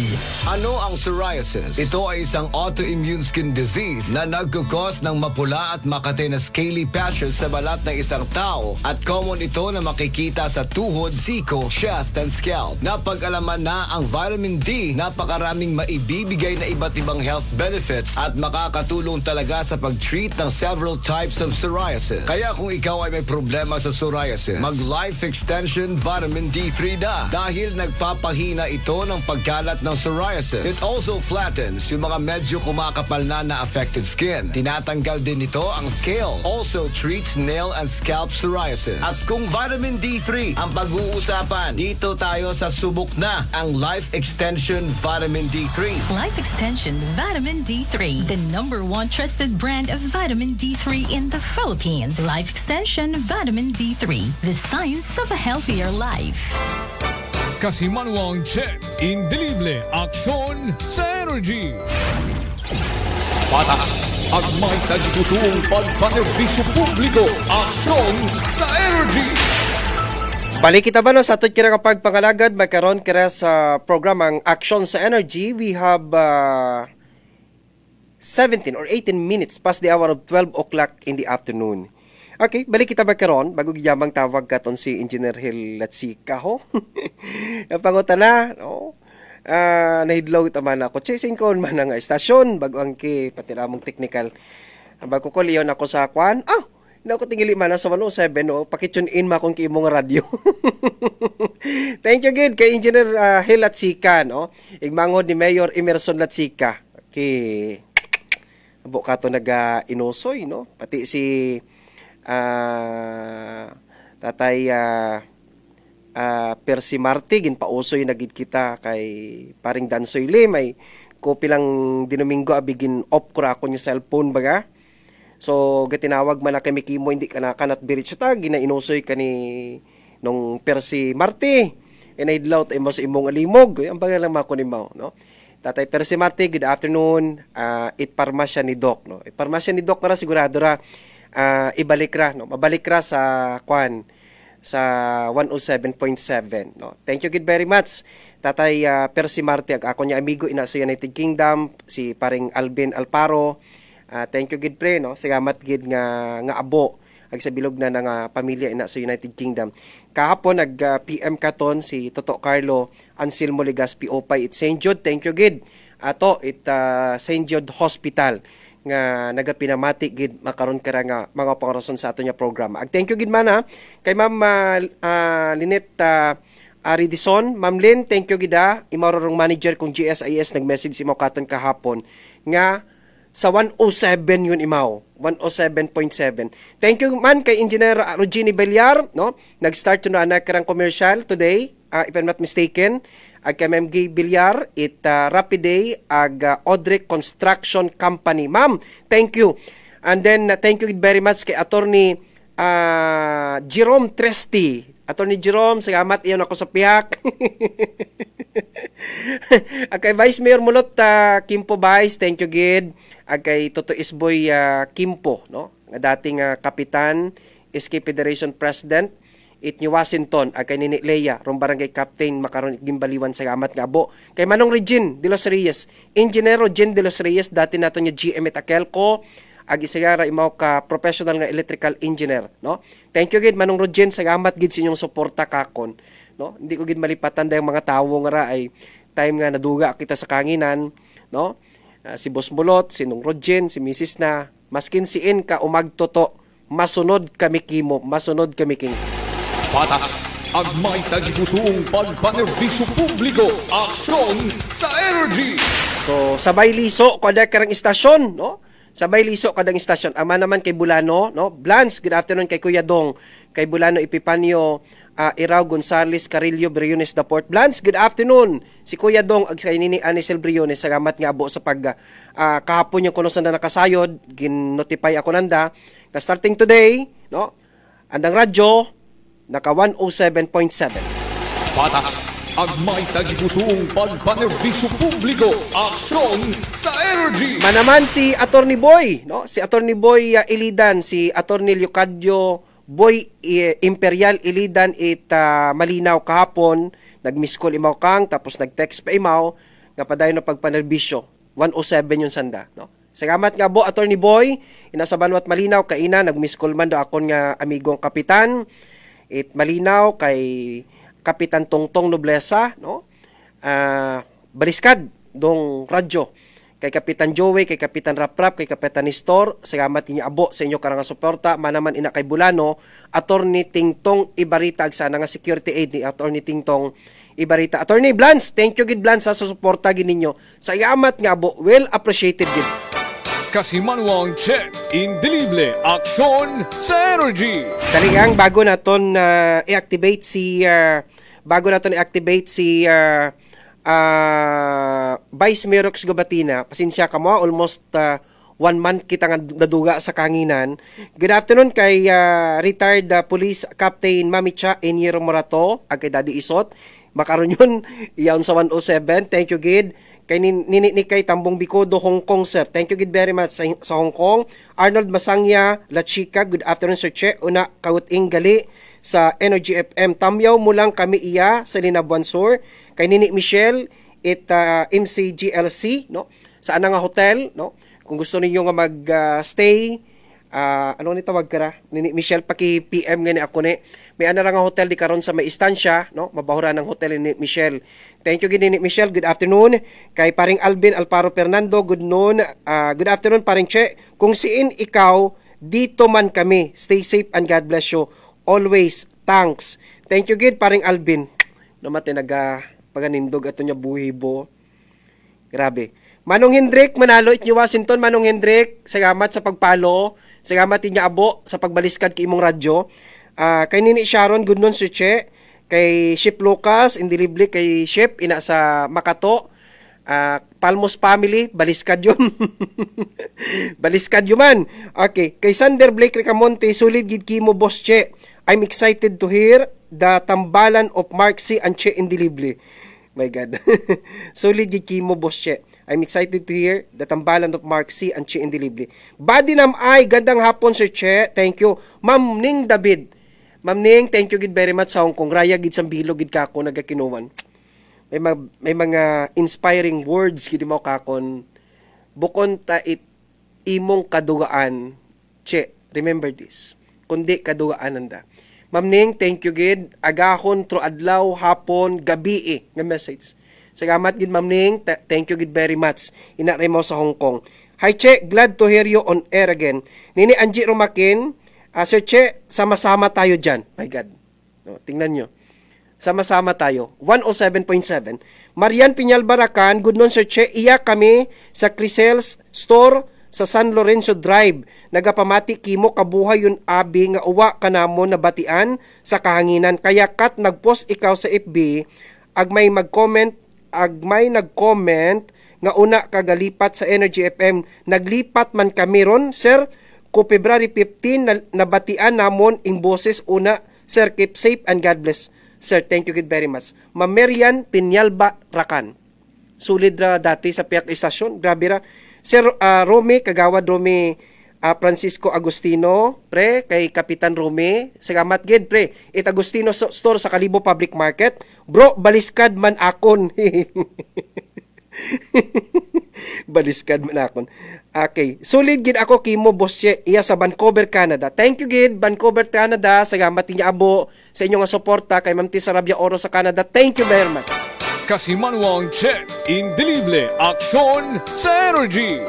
Ano ang psoriasis? Ito ay isang autoimmune skin disease na nagkukos ng mapula at makate na scaly patches sa balat ng isang tao at common ito na makikita sa tuhod, siko, chest, and scalp. Napag-alaman na ang vitamin D, napakaraming maibibigay na iba't ibang health benefits at makakatulong talaga sa pag-treat ng several types of psoriasis. Kaya kung ikaw ay may problema sa psoriasis, mag-Life Extension Vitamin D3 na dahil nagpapahina ito ng pagkalat ng psoriasis. It also flattens yung mga medyo kumakapal na na affected skin. Tinatanggal din ito ang scale. Also treats nail and scalp psoriasis. At kung vitamin D3 ang pag-uusapan, dito tayo sa subok na ang Life Extension Vitamin D3. Life Extension Vitamin D3, the number one trusted brand of vitamin D3 in the Philippines. Life Extension Vitamin D3, the science of a healthier life. Kasimanwang Chet, Indelible, Aksyon sa Energy. Patas at may tagpusong pagpanerbisyo publiko, Aksyon sa Energy. Balik kita ba no sa atot kira kapag pangalagad magkaroon kira sa programang Action sa Energy we have uh, 17 or 18 minutes past the hour of 12 o'clock in the afternoon. Okay, balik kita ba karon bago giyamang tawag katon si Engineer Hill Latsika ho. Pangutan na, no? Uh, nahidlaw ita man ako. Chasing ko man nga estasyon bago ang ki patiramong technical. Bago ko liyon ako sa kwan. Ah, na ako tingili man sa 107 no. Pakitune in ma kung imong radyo. Thank you good kay Engineer uh, Hill Latsika no. Igmangod ni Mayor Emerson Latsika. Okay. Abo ka to naga inusoy no. Pati si uh, tatay uh, uh, Percy Marti ginpausoy nagid kita kay paring Dansoy Le may kopi lang dinomingo abigin off ko ako ni cellphone baga so gatinawag man na kami kimo hindi ka na kanat biritso ta ginainusoy ka ni nung Percy Marti inaidlaw ta imo sa imong alimog ang baga lang mako ni mao no Tatay Percy Marti, good afternoon. Uh, itparmasya ni Doc. No? Itparmasya ni Doc na sigurado ra uh, ibalik ra no mabalik ra sa kwan sa 107.7 no thank you good very much tatay uh, Percy Marte ag ako niya amigo ina sa United Kingdom si paring Alvin Alparo uh, thank you good pre no salamat gid nga nga abo ag sa bilog na nga pamilya ina sa United Kingdom. Kahapon nag uh, PM katon si Toto Carlo Anselmo Legaspi Opay it St. Jude. Thank you gid. Ato it uh, St. Jude Hospital nga nagapinamati gid makaron kara nga mga pangarason sa ato nya programa. Ag thank you gid man ha kay Ma'am uh, uh, Linet uh, Ari Dison, Ma'am Lynn, thank you gida. Imarorong manager kung GSIS nag-message si mo katon kahapon nga sa 107 yun imaw. 107.7. Thank you man kay Engineer Rogini Beliar, no? Nag-start to na anak karang commercial today, uh, if I'm not mistaken. Ag MMG Bilyar, it uh, Rapiday, ag uh, Audrey Construction Company. Ma'am, thank you. And then, uh, thank you very much kay Attorney uh, Jerome Tresti. Attorney Jerome, salamat iyon ako sa piyak. kay Vice Mayor Mulot uh, Kimpo Vice, thank you gid. kay Toto Isboy uh, Kimpo, no? Nga dating uh, kapitan, SK Federation President it ni Washington ag kay Nini Leia rong barangay captain makaron gimbaliwan sa amat nga abo. Kay Manong Regine de los Reyes Engineero Jen de los Reyes dati nato niya GM at Akelco ag isayara imaw ka professional nga electrical engineer no? Thank you gid Manong Regine sa amat gid sa inyong suporta kakon no? Hindi ko gid malipatan dayang mga tawo nga ra ay time nga naduga kita sa kanginan no? Uh, si Boss Mulot si Nung Rodjen si Mrs. na maskin si In ka umagtoto masunod kami kimo masunod kami king Patas ang may tagipusong pagpanerbisyo publiko aksyon sa energy. So sabay liso kada karang istasyon no Sabay liso kadang istasyon. Ama naman kay Bulano, no? Blans, good afternoon kay Kuya Dong. Kay Bulano Epipanio uh, Iraw Gonzales Carillo Briones da Port Blans, good afternoon. Si Kuya Dong ag sa ni Anisel Briones salamat nga abo sa pag uh, kahapon yung kuno na nakasayod, gin-notify ako nanda. Na starting today, no? Andang radyo naka 107.7. Patas ang may tagipusong pagpanerbisyo publiko aksyon sa energy. Manaman si Attorney Boy, no? Si Attorney Boy uh, Ilidan, si Attorney Leocadio Boy uh, Imperial Ilidan it uh, malinaw kahapon, nag-miss call imaw kang tapos nag-text pa imaw nga padayon na pagpanerbisyo. 107 yung sanda, no? Salamat nga bo Attorney Boy, inasaban wat malinaw kaina nag-miss call man do akon nga amigong kapitan. It malinaw kay Kapitan Tongtong Noblesa, no? Uh, baliskad dong radyo kay Kapitan Joey, kay Kapitan Raprap, kay Kapitan Nestor, salamat niya abo sa inyo karang suporta, manaman ina kay Bulano, Attorney Tingtong Ibarita, sana nga security aid ni Attorney Tingtong Ibarita. Attorney Blans, thank you gid Blans sa suporta gid ninyo. Salamat nga abo, well appreciated gid. Kasimanwang check, indelible, aksyon sa energy. Talagang bago naton uh, i-activate si uh, bago naton i-activate si uh, uh, Vice Mayor Gabatina, pasensya ka mo, almost uh, one month kita nga naduga sa kanginan. Good afternoon kay uh, retired uh, police captain Mamicha Eniero Morato, ag kay Daddy Isot. Makaroon yun, iyon sa 107. Thank you, Gid kay nini ni kay Tambong Bikodo Hong Kong sir. Thank you gid very much sa, sa Hong Kong. Arnold Masangya La Chica good afternoon sir. Che una kauting gali sa Energy FM tamyaw mo lang kami iya sa Linabuan Sur kay nini Michelle it uh, MCGLC no? Sa anang hotel no? Kung gusto ninyo nga mag uh, stay uh, ano ni tawag kara ni Michelle paki PM nga ako ni. May ana nga hotel di karon sa may istansya no? Mabahura ng hotel ni Michelle. Thank you gini ni Michelle. Good afternoon. Kay paring Alvin Alparo Fernando good noon. Uh, good afternoon paring Che. Kung siin ikaw dito man kami. Stay safe and God bless you. Always thanks. Thank you gid paring Alvin. No mate naga paganindog ato nya buhibo grabe Manong Hendrik, manalo it Washington. Manong Hendrik, salamat sa pagpalo. Salamat niya abo sa pagbaliskad kay imong radyo. Uh, kay Nini Sharon, good noon Sir Che. Kay Ship Lucas, indilibli kay Ship, ina sa Makato. Uh, Palmos family, baliskad yun. baliskad yun man. Okay, kay Sander Blake Ricamonte, sulit gid kimo boss Che. I'm excited to hear the tambalan of Mark C. and Che Indilibli. My God. sulit gid kimo boss Che. I'm excited to hear the tambalan of Mark C. and Che Indilibli. Badi nam ay, gandang hapon Sir Che. Thank you. Ma'am Ning David. Ma'am Ning, thank you gid very much sa Hong. Raya gid sa bilog gid kako nagakinuman. May, mag, may mga inspiring words gid mo kakon. Bukon ta it imong kadugaan. Che, remember this. kundi kadugaan nanda. Ma'am Ning, thank you gid. Agahon tro adlaw, hapon, gabi eh, nga message. Salamat gid Ma'am Ning. Ta- thank you gid very much. Ina mo sa Hong Kong. Hi Che, glad to hear you on air again. Nini Angie Rumakin, ah, Sir Che, sama-sama tayo dyan. My God. No, tingnan nyo. Sama-sama tayo. 107.7. Marian Piñal Baracan, good noon Sir Che. Iya kami sa Crisel's store sa San Lorenzo Drive. Nagapamati kimo kabuhay yun abi nga uwa kanamo na batian sa kahanginan. Kaya kat nagpost ikaw sa FB ag may mag-comment ag may nag-comment nga una kagalipat sa Energy FM. Naglipat man kami ron, sir. Ko February 15 na, nabatian namon ing boses una. Sir, keep safe and God bless. Sir, thank you very much. Mamerian Pinyalba Rakan. Sulid ra dati sa Piak Istasyon. Grabe ra. Sir uh, Romy, kagawad Romy uh, Francisco Agustino, pre, kay Kapitan Romy. Salamat gid, pre. It Agustino Store sa Kalibo Public Market. Bro, baliskad man akon. baliskad man akon. Okay. Solid gid ako kimo boss iya sa Vancouver, Canada. Thank you gid Vancouver, Canada. Salamat niya abo sa inyong suporta kay Ma'am Tisa Oro sa Canada. Thank you very much. Kasimanwang check, indelible, aksyon sa energy.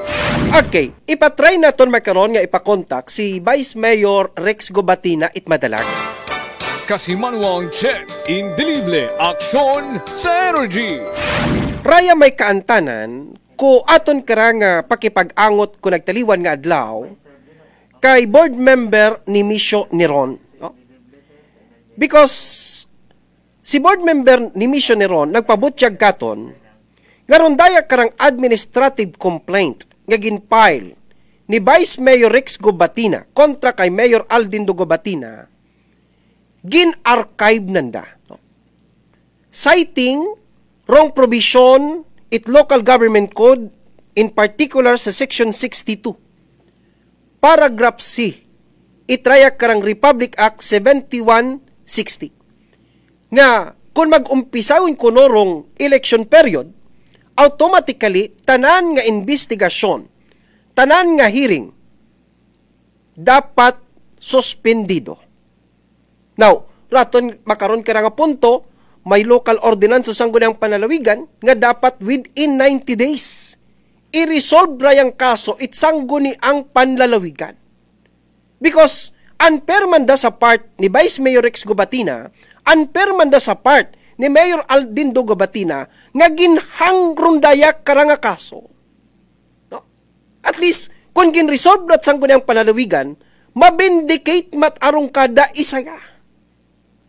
Okay, ipatry naton makaron nga ipakontak si Vice Mayor Rex Gobatina itmadalag. Kasimanwang check, indelible, aksyon sa energy. Raya may kaantanan ko aton kara nga pakipag-angot ko nagtaliwan nga adlaw kay board member ni Misho Niron. No? Because si board member ni Misho Niron nagpabutyag katon ngaron daya karang administrative complaint nga ginfile ni Vice Mayor Rex Gobatina kontra kay Mayor Aldindo Gobatina gin-archive nanda. Citing wrong provision it local government code in particular sa section 62 paragraph C itrayak karang Republic Act 7160 nga kung mag-umpisawin ko norong election period automatically tanan nga investigasyon tanan nga hearing dapat suspendido now raton makaron ka nga punto may local ordinance sa sangguniang panalawigan nga dapat within 90 days i-resolve ra yung kaso itsangguni ang panlalawigan. Because unfair man da sa part ni Vice Mayor Rex Gubatina, unfair man da sa part ni Mayor Aldindo Gubatina nga ginhangrong dayak karanga kaso. No? At least, kung gin-resolve na sangguniang panalawigan, mabindicate mat arong kada isa nga.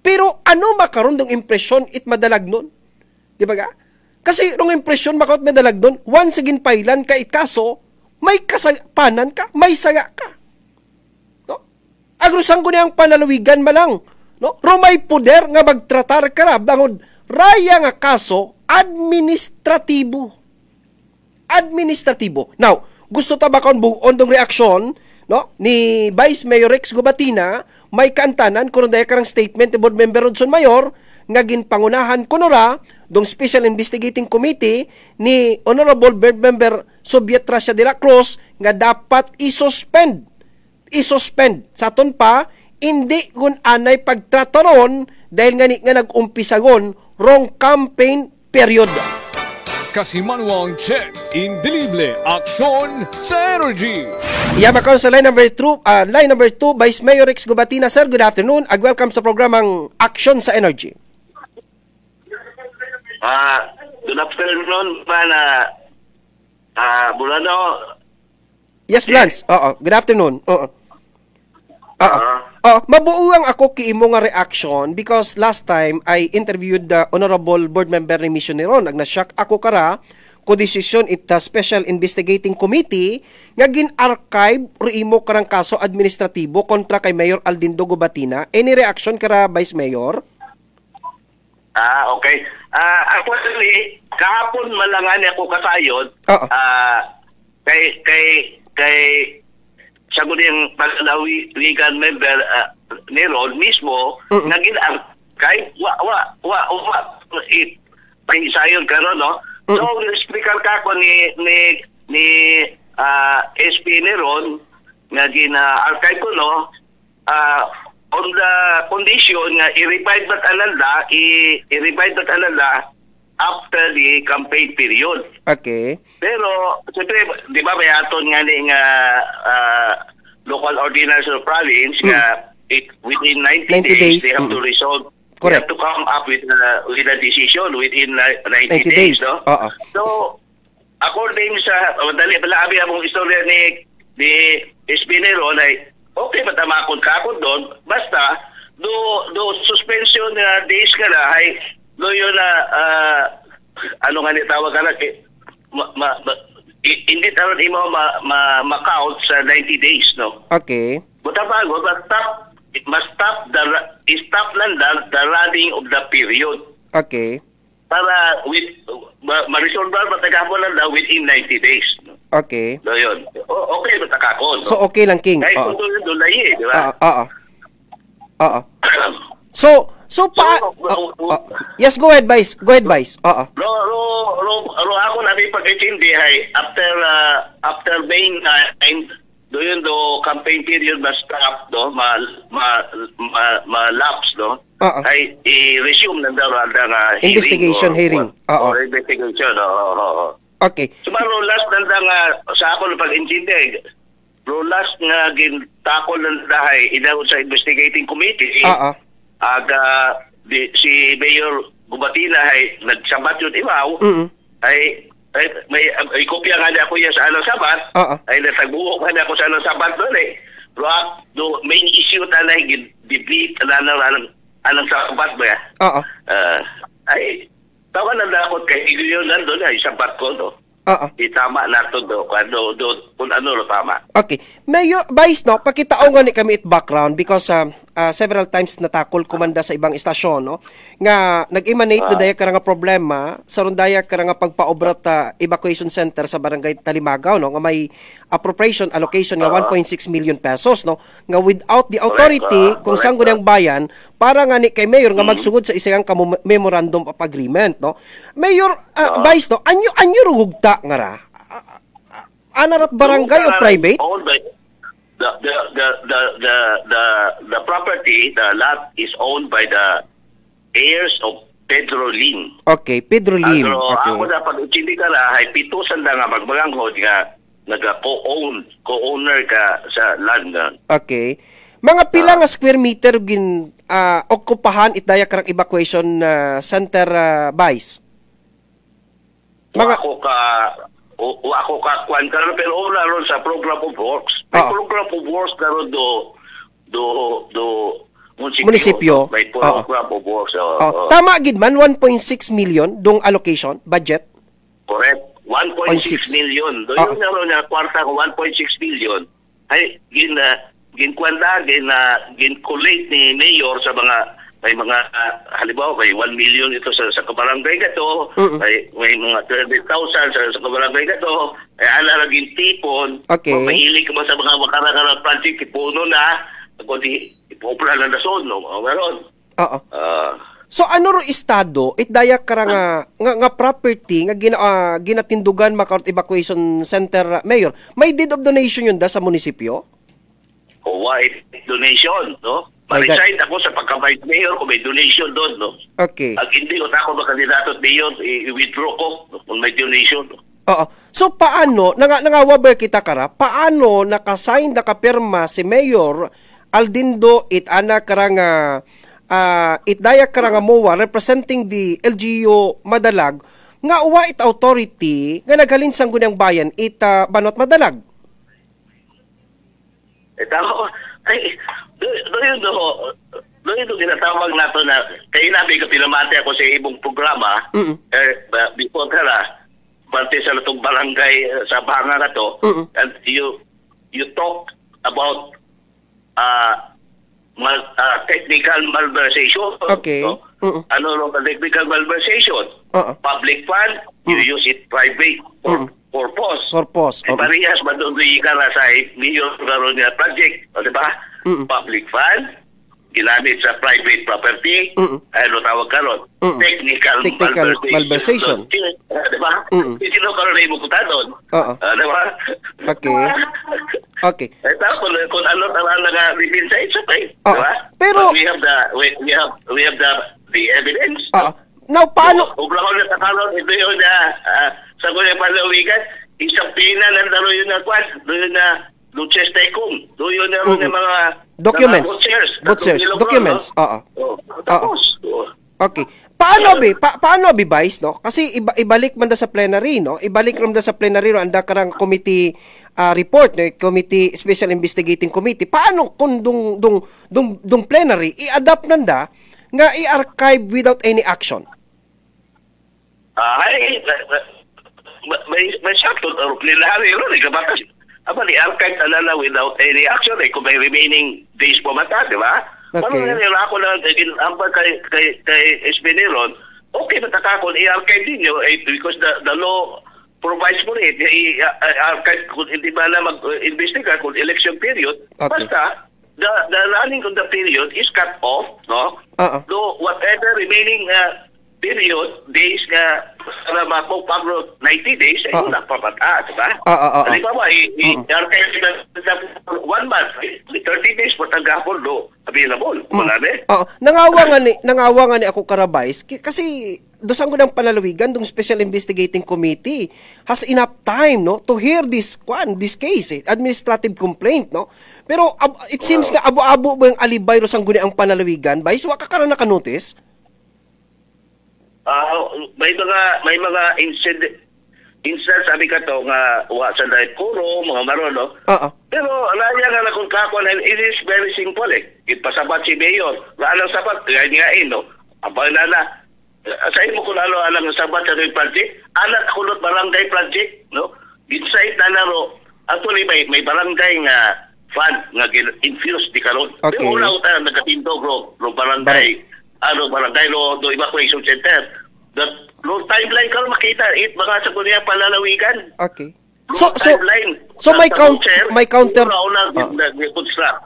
Pero ano makaroon ng impresyon it madalag nun? Di ba ga? Kasi nung impresyon makaroon madalag nun, once again pailan ka it kaso, may kasagapanan ka, may saga ka. No? Agrusang ko niyang panalawigan malang. No? Romay puder nga magtratar ka na bangod raya nga kaso administratibo. Administratibo. Now, gusto ta ba kon buon dong reaksyon no ni Vice Mayor Rex Gubatina may kaantanan kuno daya karang statement ni board member Rodson Mayor nga ginpangunahan kunora dong Special Investigating Committee ni Honorable Board Member Soviet Russia de la Cruz nga dapat i-suspend i-suspend sa ton pa hindi gun anay pagtrato ron dahil nga ni nga nag-umpisagon wrong campaign period. Kasimanwang check, indelible, aksyon sa energy. Iyama ko sa line number 2, uh, line number 2, Vice Mayor Rex Gubatina. Sir, good afternoon. Ag welcome sa programang Action sa Energy. Ah, good afternoon pa na ah Bulano. Yes, Lance. Oo, good afternoon. Oo. Oo. Oh, mabuuang ako kiimo nga reaction because last time I interviewed the honorable board member ni Mission Neron. Ag na-shock ako kara ko desisyon it the special investigating committee nga gin-archive or imo karang kaso administratibo kontra kay Mayor Aldindo Gubatina. Any reaction kara Vice Mayor? Ah, okay. Ah, actually, kahapon malangan ako kasayod. Oo. Ah, kay kay kay sagot yung paglawigan member uh, ni Ron mismo Mm-mm. naging ang kay wa wa wa. Wa it pangisayon karon no? So speaker ka ko ni ni ni ah, SP ni Ron nga gina archive ko no? Ah, on the condition nga i-revive that alala, i-revive that alala after the campaign period. Okay. Pero, siyempre, di ba may aton nga ni nga ah, local ordinance of province nga it, within 90, 90 days, days, they have to mm. resolve Correct. They have to come up with uh, with a decision within uh, 90, 90 days. days. no? Oo. So, according sa, oh, dali, palabi among istorya ni, ni Espinero, na okay, matamakon ka ako doon, basta, do, do suspension na days ka na, ay, do yun na, ah, ano nga ni tawag ka na, kay- ma, ma, ma, hindi taron imo ma, ma, ma-count sa 90 days, no? Okay. Butabago, must stop, it must stop the, stop lang the, the running of the period Okay. para with ma- ma-resolve ba matagapon lang daw within 90 days. Okay. So yun. O, okay matakakon. So okay lang King. Kahit kung doon doon lahi, di ba? Oo. Oo. Oo. So so pa Oo. Oo. Yes, go ahead, Vice. Go ahead, Vice. Oo. Ro, ro, ro, ro ako namin pag-intindi ay after uh, after May 9 do yun do campaign period na stop do ma ma ma, ma lapse do Oo. ay i-resume na daw ang uh, hearing Investigation or- hearing. Oo. or investigation oo oo, oo. Okay. Sumaro last na nga sa ako na pag-intindi Bro, last nga gintakol ng dahay inawod sa investigating committee Oo. Aga di, si Mayor Gubatina ay nagsabat yun imaw Mm. ay ay may ay kopya nga niya ako yan sa anong sabat Oo. ay natagbuo nga niya ako sa anong sabat doon eh Rock, do main issue ta na debate na na anong anong sabat ba ya? Oo. Ah, ay tawa na dakot kay yun nandun ay sabat ko do Oo. itama na to do kano do kung ano lo tama Okay. Mayo, Vice, no, pakitao nga ni kami it background because um, uh, several times natakol kumanda sa ibang istasyon, no, nga nag-emanate Ah. do daya problema sa rundaya ka nga pagpaobra ta evacuation center sa barangay Talimagaw, no, nga may appropriation allocation nga Ah. 1.6 million pesos, no, nga without the authority ah. kung saan ang bayan para nga ni kay mayor nga Mm-hmm. magsugod sa isang memorandum of agreement, no. Mayor, uh, Ah. Vice, no, anyo anyo rugugta nga ra? Anarat barangay o private? By the the the the the the, the property, the lot is owned by the heirs of Pedro Lim. Okay, Pedro Lim. Pero Okay. ako dapat uchindi ka na ay pitusan na nga magmaganghod nga naga co-own co-owner ka sa land nga. Okay. Mga pila nga square meter gin ah, okupahan itdaya karang evacuation ah, center uh, Vice? Mga ako ka o, o ako ka kwan karon pero una ron sa program of works. May Oo. program of works karon do do do munisipyo. Munisipyo. May program of works. oo, Oh, oo. tama gid man 1.6 million dong allocation budget. Correct. 1.6 million. Do Oo. yun nga ron nga kwarta ko 1.6 million. Ay gin uh, gin kwanda gin uh, gin collate ni mayor sa mga may mga uh, halimbawa may 1 million ito sa sa kabarangay gato, Mm-mm. may may mga 30,000 sa sa kabarangay gato, ay ana ra gin tipon. Okay. Mahilig ka ba sa mga makarang project ipuno na kundi ipopla na dason no. Meron. Oo. Ah, So ano ro estado itdaya karang nga, nga, nga property nga gina, ah, ginatindugan Macaut Evacuation Center Mayor. May deed of donation yun da sa munisipyo? o white donation, no? Ma-resign ako sa pagka-vice mayor kung may donation doon, no? Okay. At hindi ko ako makandidato at mayor, i-withdraw ko no? kung may donation. no? Oo. So paano, nanga, nangawaber kita kara, paano nakasign, nakapirma si Mayor Aldindo it ana karang uh, it daya karang mowa representing the LGU Madalag nga uwa it authority nga naghalin sang gunyang bayan it ah, Banot Madalag. Eh, tao, ay, do, do yun, do, ginatawag nato na, kaya nabi ko pinamati ako sa ibong programa, Mm. eh, before ka na, parte sa itong barangay eh, sa banga na to, Mm. and you, you talk about, uh, mal, uh, technical malversation. Okay. No? Mm. Ano nung technical malversation? Oo. Public fund, you use it private for purpose. Purpose. Eh, Oo. parehas man doon ka na sa million karon nga project, o di ba? Mm. Public fund, ginamit sa private property, Mm. ano tawag karon? Mm. Technical, Technical malversation. Ah, di ba? Mm. Sino karon na ibukutan doon? Oo. Ah, di ba? Okay. Okay. Eh, tapos kung ano talaga nag-reveal sa. Ah, diba? pero- But we have the we, we have we have the the evidence. Ah, now paano Ug ko na sa karon ito yung na ah, sa kuya palawigan isang pina ng daro yun na kwan doon na Luches Tecum doon yun na Mm-mm. mm mga documents? mga butchers, Butchers, documents. no? Oo. Oh, tapos oh. Okay. Paano bi? Pa, paano bi Vice, no? Kasi iba, ibalik man da sa plenary, no? Ibalik ram da sa plenary no anda karang committee ah, report, no? Committee Special Investigating Committee. Paano kung dung dung dung, dung plenary i-adapt nanda nga i-archive without any action? Ay, may may sakto or plenary ro ni kabatas. Aba ni archive alala without any action eh kung may remaining days pa mata, di ba? Okay. Ano nga nila ako na gin ambag kay kay kay Espinelon, okay mataka ko i-archive ninyo eh, because the the law provides for it. I-archive kung hindi ba na mag-investigate kung election period. Okay. Basta, the, the running of the period is cut off, no? Oo. So, whatever remaining uh, period, days nga, para mako pagro 90 days, ay Oo. wala pa bata, di ba? Ah, ah, ah. Halimbawa, i- i- i-archive na one month, eh, 30 days po tagahapon do available. Na eh. Oo. Nangawa nga ni nangawa nga ni ako Karabais kasi dosang ko ng panalawigan dong Special Investigating Committee has enough time no to hear this kwan this case eh, administrative complaint no pero ab- it seems nga abo-abo ba yung alibay ro sang guni ang panalawigan Vice wa ka karon naka-notice Ah, may mga may mga incident instance sabi ka to nga wa sa dahil kuro mga marono Oo. pero alaya nga na kung kako na it is very simple eh. Ipasabat si Mayor. Alang sabat? Kaya nga eh no? Abang na na. Sa imo kung ano alang sabat sa rin project anak kulot barangay project no? Inside na laro actually may may barangay nga fund nga infused di karon Okay. pero wala uta nagatindog ro ro barangay ano barangay ro do evacuation center. That no timeline karon makita. It mga sa kunya palalawigan. Okay. No So- so- timeline. so may count- voucher, may counter- Ah. nag- nag-construct.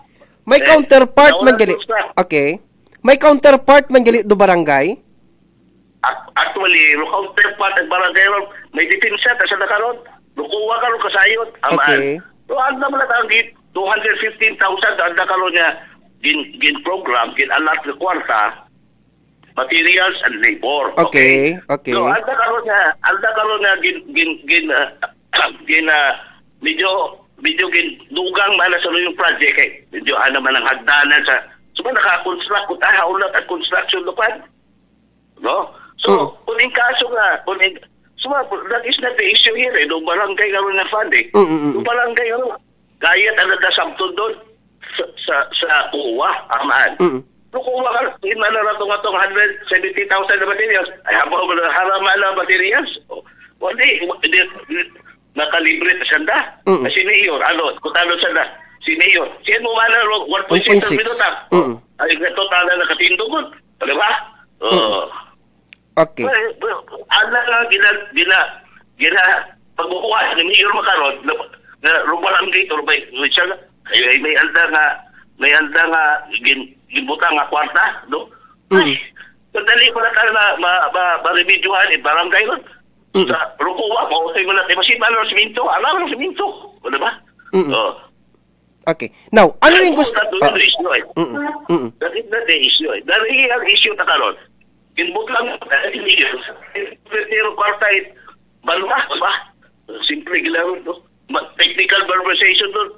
may Eh, counterpart man gali okay. May counterpart man gali do barangay? Ac- Actually, ro counterpart ang barangay may depensa ta sa nakaron. Lukuwa ka ro kasayot. Okay. So, ang naman na ang 215,000 ang nakaron niya. Gin gin program gin alat ng kwarta materials and labor. Okay, okay. So, ang nakaron niya, ang nakaron niya gin gin gin uh, gin uh, medyo medyo gin dugang man sa yung project kay medyo ano man ang hagdanan sa so man naka-construct ko tayo ulat at construction lupan. No? So, kung in kaso nga, kung in, so, that is not the issue here eh. Nung barangay karon na fund eh. Mm, mm, mm. Nung barangay ano, gayat ang nagasabtod doon sa, sa, sa kuwa, amaan. Mm. Nung kuwa ka, in man na itong itong 170,000 na materials, ay habang mo na na materials. Hindi, hindi, nakalibre na sanda. Mm. Si Mayor, ano, kung talo sanda, si Mayor, siya mo man na 1.6. 1.6 minuta. Mm. Ay, ito tala nakatindog. Di ba? Oo. okay ano nga gina gina gina pagbukuha ni Mayor makaron na, na rumalang dito may siya ay may anda nga may anda nga gin gibuta nga kwarta no ay Sandali pa na tayo na ma, ma, ma-remedyohan eh, barangay nun. Sa Rukuwa, mausay mo natin. Masin man ng siminto. Alam ng siminto. O, diba? Mm-mm. Oh. okay now ano rin gusto That is Ah, issue eh. That is not the issue eh. The real issue na karon. Inbut lang ang issue. Pero kwarta eh. Balma, ba? Simple gila no? Technical conversation doon.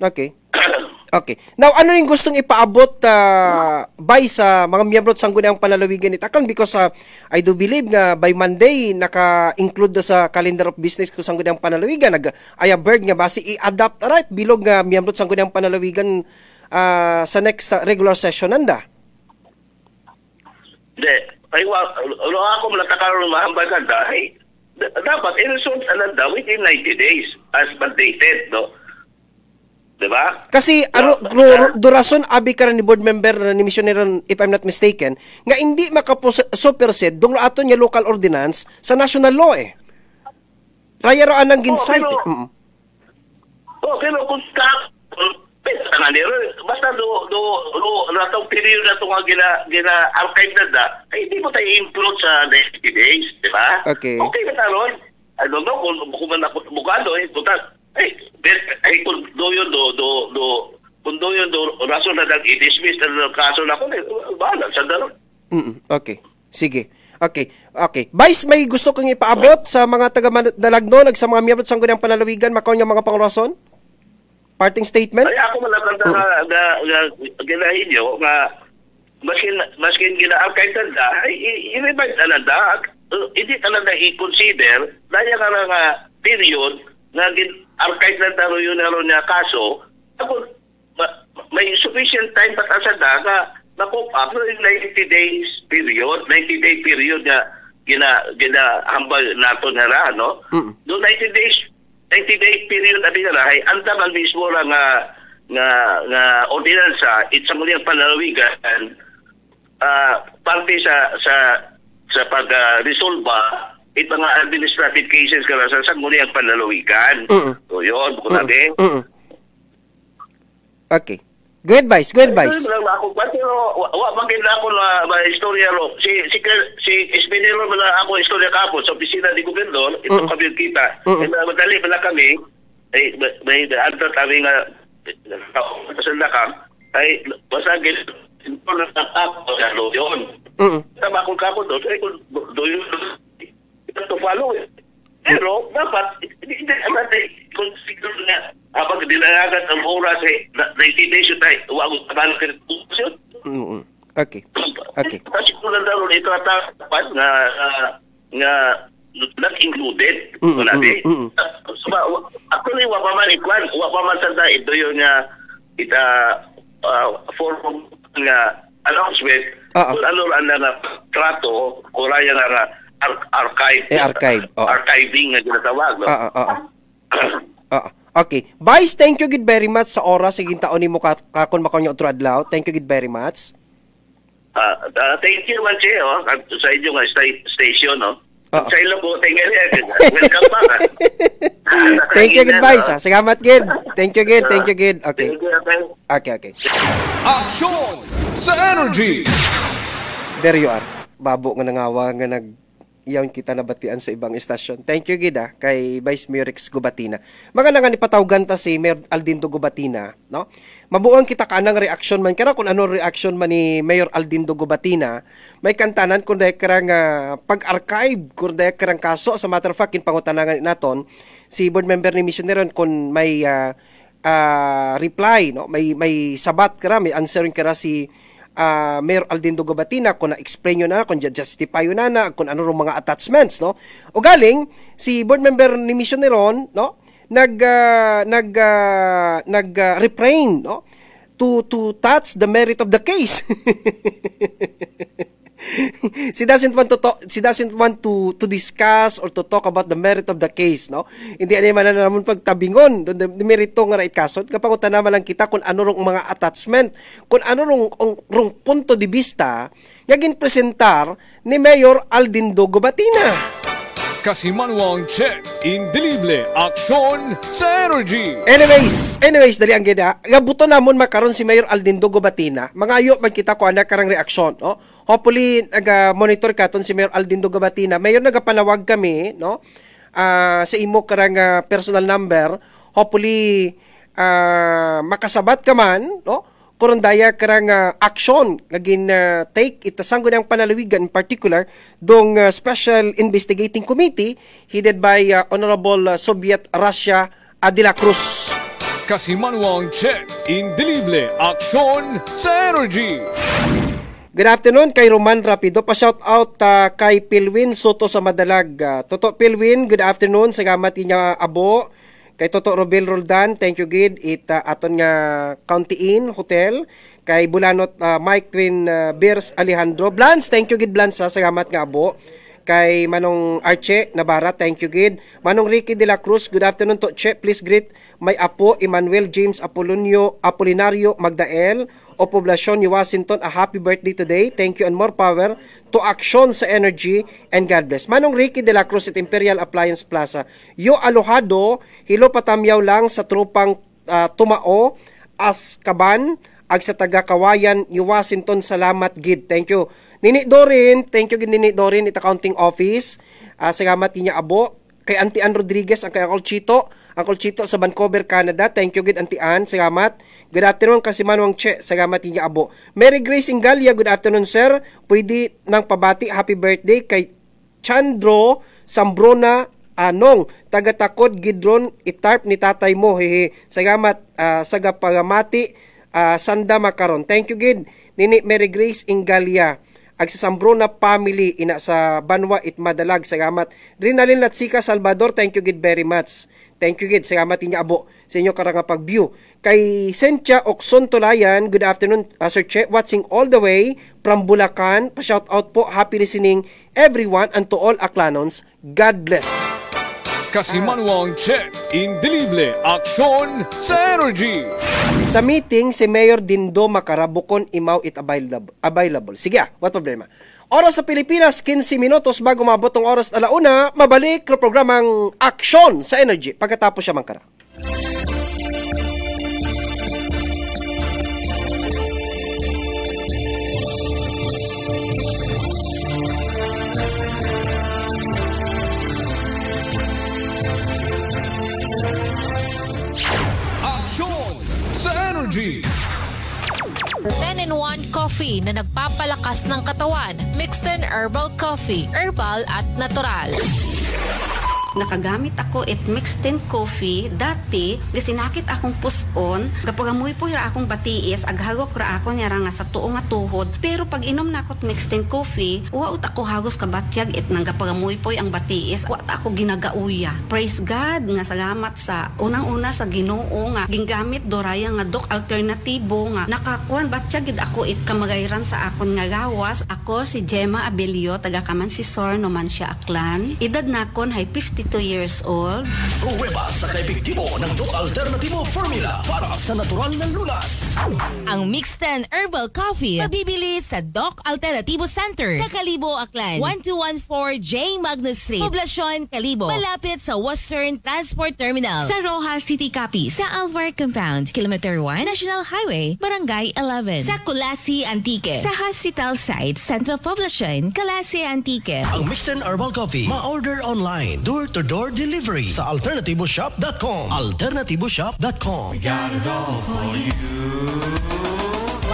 Okay. Okay. Now, ano rin gustong ipaabot uh, by sa mga miyembro sa Sangguniang Panalawigan ni Taklan because uh, I do believe nga by Monday naka-include na sa calendar of business ko sa Sangguniang Panalawigan nag ayabird nga basi i-adapt right bilog nga miyembro sa Sangguniang Panalawigan uh, sa next uh, regular session nanda. Hindi. Ay, wa, ano ako malatakarong mahambal ka dahil dapat i-resolve ananda within 90 days as mandated, no? Diba? Kasi ano ro- durason abi ka ni board member na ni missionary if I'm not mistaken nga hindi makapo-supersede dong ato niya local ordinance sa national law eh. Raya ro anang ginsite. pero- eh. Mm. Oh, pero kung ka, pesa nga nila, basta do, do, do, natong period na ito nga gina, gina archive na da, ay hindi mo tayo include sa 90 days, di ba? Okay. Okay na taron. I don't know kung kung man ako bukado eh, butas. Ay kung do yun do do do kung do yun do rason na nag i-dismiss na kaso na ko eh, bahala sa dalo Mm, okay. Sige. Okay. Okay. Vice, may gusto kong ipaabot sa mga taga Dalagno, sa mga miyembro sa Sangguniang Panalawigan, makaw niya mga pangrason? Parting statement? Ay ako malabang na nga nga nga ginahin nyo nga maskin maskin gina-archive na ay i- i-remind na lang da uh, hindi talaga i-consider dahil nga nga period nga gin-archive na taro yun na ron nga kaso ako ma- may sufficient time pa sa nga na-cope up no, in 90 days period 90 day period nga gina gina hambal nato nga ra no? Do 90 days 90 day period abi nga ay anda man mismo ra nga nga nga ordinansa it's ang mga panalawigan ah parte sa sa sa pag-resolva it mga administrative cases kala sa sangguniang panlalawigan. Mm. So yun, bukod natin. Mm. Okay. Good advice, good advice. Ito lang ako, pero wa magin ako na ba istorya ro. Si si si Espinero mala ako istorya kapo sa opisina ni gobernador, ito Mm. kami kita. Mm. Eh, madali pala kami ay may adto kami nga pasal na kam ay basta gid ito na ako sa lo yun. Mm. Tama kung kako do, ay kung do yun to follow eh. Pero dapat hindi hindi natin consider na habang dinalagat ang oras eh, na- 90 days yun tayo, wag mo tabalan ka rin. Okay. Okay. Kasi kung nandaro na ito natapat nga, nga, nga, not included. Mm, Mm, natin. mm, mm. So, ba, wa- actually, wa pa man ikwan, wa pa man sa ito yun nga, ita, uh, forum nga announcement, Ah, ah. kung ano ang nga trato, kung raya nga ar- archive. Eh, archive, oo. Archiving nga ginatawag. No? Ah, ah, ah, ah. Ah, okay. Vice, thank you good very much sa oras sige taon nimo ka kakon makaw niyo otro adlaw. Thank you good very much. Ah, ah, thank you man siya, oh, sa inyo nga sta- station, no? Oo. Sa ilo po, thank you. Welcome back. ah. Thank you good Nakakinggan, Vice. no? ah. Salamat good. Thank you good. Thank you good. Okay. Thank you, okay. Okay. Aksyon sa Energy! There you are. Babo nga nangawa nga nag iyon kita nabatian sa ibang estasyon. Thank you gid ah, kay Vice Mayor Rex Gubatina. Mga nga nipatawgan ta si Mayor Aldindo Gubatina, no? Mabuang kita kanang reaction man kara kung ano reaction man ni Mayor Aldindo Gubatina, may kantanan kun dahil karang ah, pag-archive kun dahil karang kaso sa matter of fact kin pangutanangan naton si board member ni Missioneron kun may ah, ah, reply no may may sabat kara may answering kara si ah, Mayor Aldindo Gobatina kung na-explain yun na, kung justify yun na, na kung ano rong mga attachments, no? O galing, si board member ni Missioneron, no? Nag, ah, nag, ah, nag ah, refrain, no? To, to touch the merit of the case. she doesn't want to talk, she doesn't want to to discuss or to talk about the merit of the case no? Hindi ani man na naman pagtabingon the merito nga right kasod kapag naman lang kita kung ano rong mga attachment kung ano rong rong, rong punto de vista nga ginpresentar ni Mayor Aldindo Gobatina Kasimanwang check, indelible, aksyon sa Energy! Anyways, anyways, dali ang gina. Gabuto namon makaron si Mayor Aldindo Gobatina. Mangayo man kita ko ana karang reaksyon, no? Hopefully naga-monitor katon si Mayor Aldindo Gobatina. Mayor nagapanawag kami, no? Ah, sa imo karang ah, personal number. Hopefully ah, makasabat ka man, no? Kuron daya karang ah, action nga gin ah, take ita sanggo ng panalawigan in particular dong ah, Special Investigating Committee headed by ah, Honorable ah, Soviet Russia Adila Cruz. Kasimanwang check, indelible, aksyon sa Energy! Good afternoon kay Roman Rapido. Pa-shout out ah, kay Pilwin Soto sa Madalag. Ah, Toto Pilwin, good afternoon. Salamat niya abo. Kay Toto Robel Roldan, thank you gid. It ah, aton nga County Inn Hotel. Kay Bulanot ah, Mike Twin ah, Beers Alejandro. Blans, thank you gid Blans. ah. Salamat nga abo. Kay Manong Arche Nabara, thank you gid. Manong Ricky de la Cruz, good afternoon to Che. Please greet may apo Emmanuel James Apolonio Apolinario Magdael o poblasyon ni Washington a happy birthday today. Thank you and more power to action sa energy and God bless. Manong Ricky de la Cruz at Imperial Appliance Plaza. Yo alohado, hilo patamyaw lang sa trupang ah, tumao as kaban ag sa taga Kawayan, ni Washington, salamat gid. Thank you. Nini Dorin, thank you gid Nini Dorin, it accounting office. Ah, salamat niya abo kay Auntie Ann Rodriguez, ang kay Uncle Chito, Uncle Chito sa Vancouver, Canada. Thank you, good Auntie Ann. Salamat. Good afternoon, kasi Manwang Che. Salamat niya abo. Mary Grace Ingalia, good afternoon, sir. Pwede nang pabati, happy birthday kay Chandro Sambrona Anong, taga-takod Gidron Itarp ni tatay mo. Hehe. Salamat uh, sa gapagamati uh, Sanda Makaron. Thank you, Gid. Nini Mary Grace Ingalia. Ag sa family ina sa Banwa it Madalag. Salamat. Rinalin Latsika Salvador thank you gid very much. Thank you gid. Salamat inyo abo sa inyo karang pag-view kay Sentia Okson Tulayan good afternoon uh, Sir Che watching all the way from Bulacan. Pa shout out po happy listening everyone and to all Aklanons God bless Kasimanwang Che, Indelible, Aksyon sa Energy. Sa meeting, si Mayor Dindo Makarabukon imaw it available. available. Sige, ah, what problema. Oras sa Pilipinas, 15 minutos bago mabot ang oras alauna, mabalik ang programang Aksyon sa Energy pagkatapos siya mangkara. Coffee na nagpapalakas ng katawan. Mixed in herbal coffee, herbal at natural. Nakagamit ako it mixed in coffee dati gisinakit akong puson. Kapag amoy po ra akong batiis aghagok ra ako niya nga sa tuo nga tuhod. Pero pag inom na ako mixed in coffee waot ako hagos ka batyag it nang kapag amoy po ang batiis wa ako ginagauya. Praise God nga salamat sa unang-una sa Ginoo nga gingamit doraya nga dok alternatibo nga nakakuan batyag gid ako it kamagayran sa akon nga gawas. Ako si Gemma Abelio taga kaman si Sor no man siya aklan. Edad nakon hay 52 years old Pruweba sa kaepektibo ng Doc Alternativo Formula para sa natural na lunas. Ang Mixed 10 Herbal Coffee mabibili sa Doc Alternativo Center sa Kalibo, Aklan. 1214 J. Magnus Street, Poblasyon, Kalibo. Malapit sa Western Transport Terminal. Sa Rojas City Capiz. Sa Alvar Compound, Kilometer 1, National Highway, Barangay 11. Sa Kulasi Antique. Sa Hospital Site, Central Poblasyon, Kalasi Antique. Ang Mixed Herbal Coffee, ma-order online, door-to-door delivery sa alternativoshop.com. Alternativoshop.com. Got it all for you.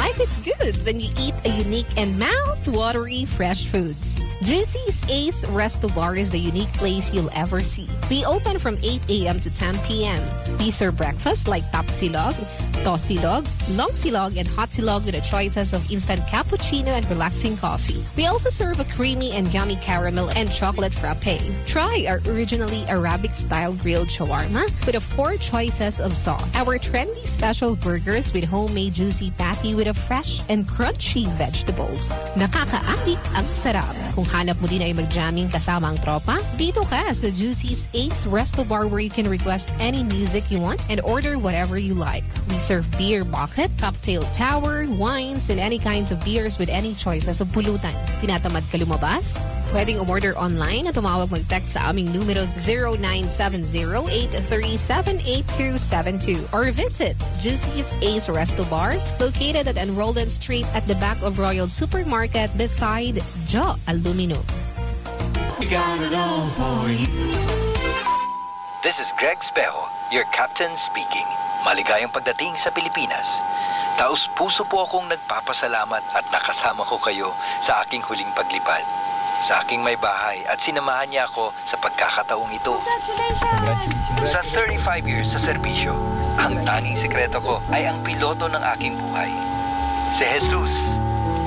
Life is good when you eat a unique and mouth-watery fresh foods. Juicy's Ace Resto Bar is the unique place you'll ever see. We open from 8 a.m. to 10 p.m. We serve breakfast like tapsilog, tosilog, long silog, and hot silog with the choices of instant cappuccino and relaxing coffee. We also serve a creamy and yummy caramel and chocolate frappe. Try our originally Arabic-style grilled shawarma with the four choices of sauce. Our trendy special burgers with homemade juicy patty with a fresh and crunchy vegetables. Nakaka-addict ang sarap. Kung hanap mo din ay mag-jamming kasama ang tropa, dito ka sa Juicy's Ace Resto Bar where you can request any music you want and order whatever you like. We serve beer bucket, cocktail tower, wines, and any kinds of beers with any choices of pulutan. Tinatamad ka lumabas? Pwedeng umorder online at tumawag mag-text sa aming numeros 0970-837-8272 or visit Juicy's Ace Resto Bar located at Enrolden Street at the back of Royal Supermarket beside Jo Alumino. We got it all for you. This is Greg Spejo, your captain speaking. Maligayang pagdating sa Pilipinas. Taos puso po akong nagpapasalamat at nakasama ko kayo sa aking huling paglipad. Sa aking may bahay at sinamahan niya ako sa pagkakataong ito. Sa 35 years sa serbisyo, ang tanging sekreto ko ay ang piloto ng aking buhay. Si Jesus.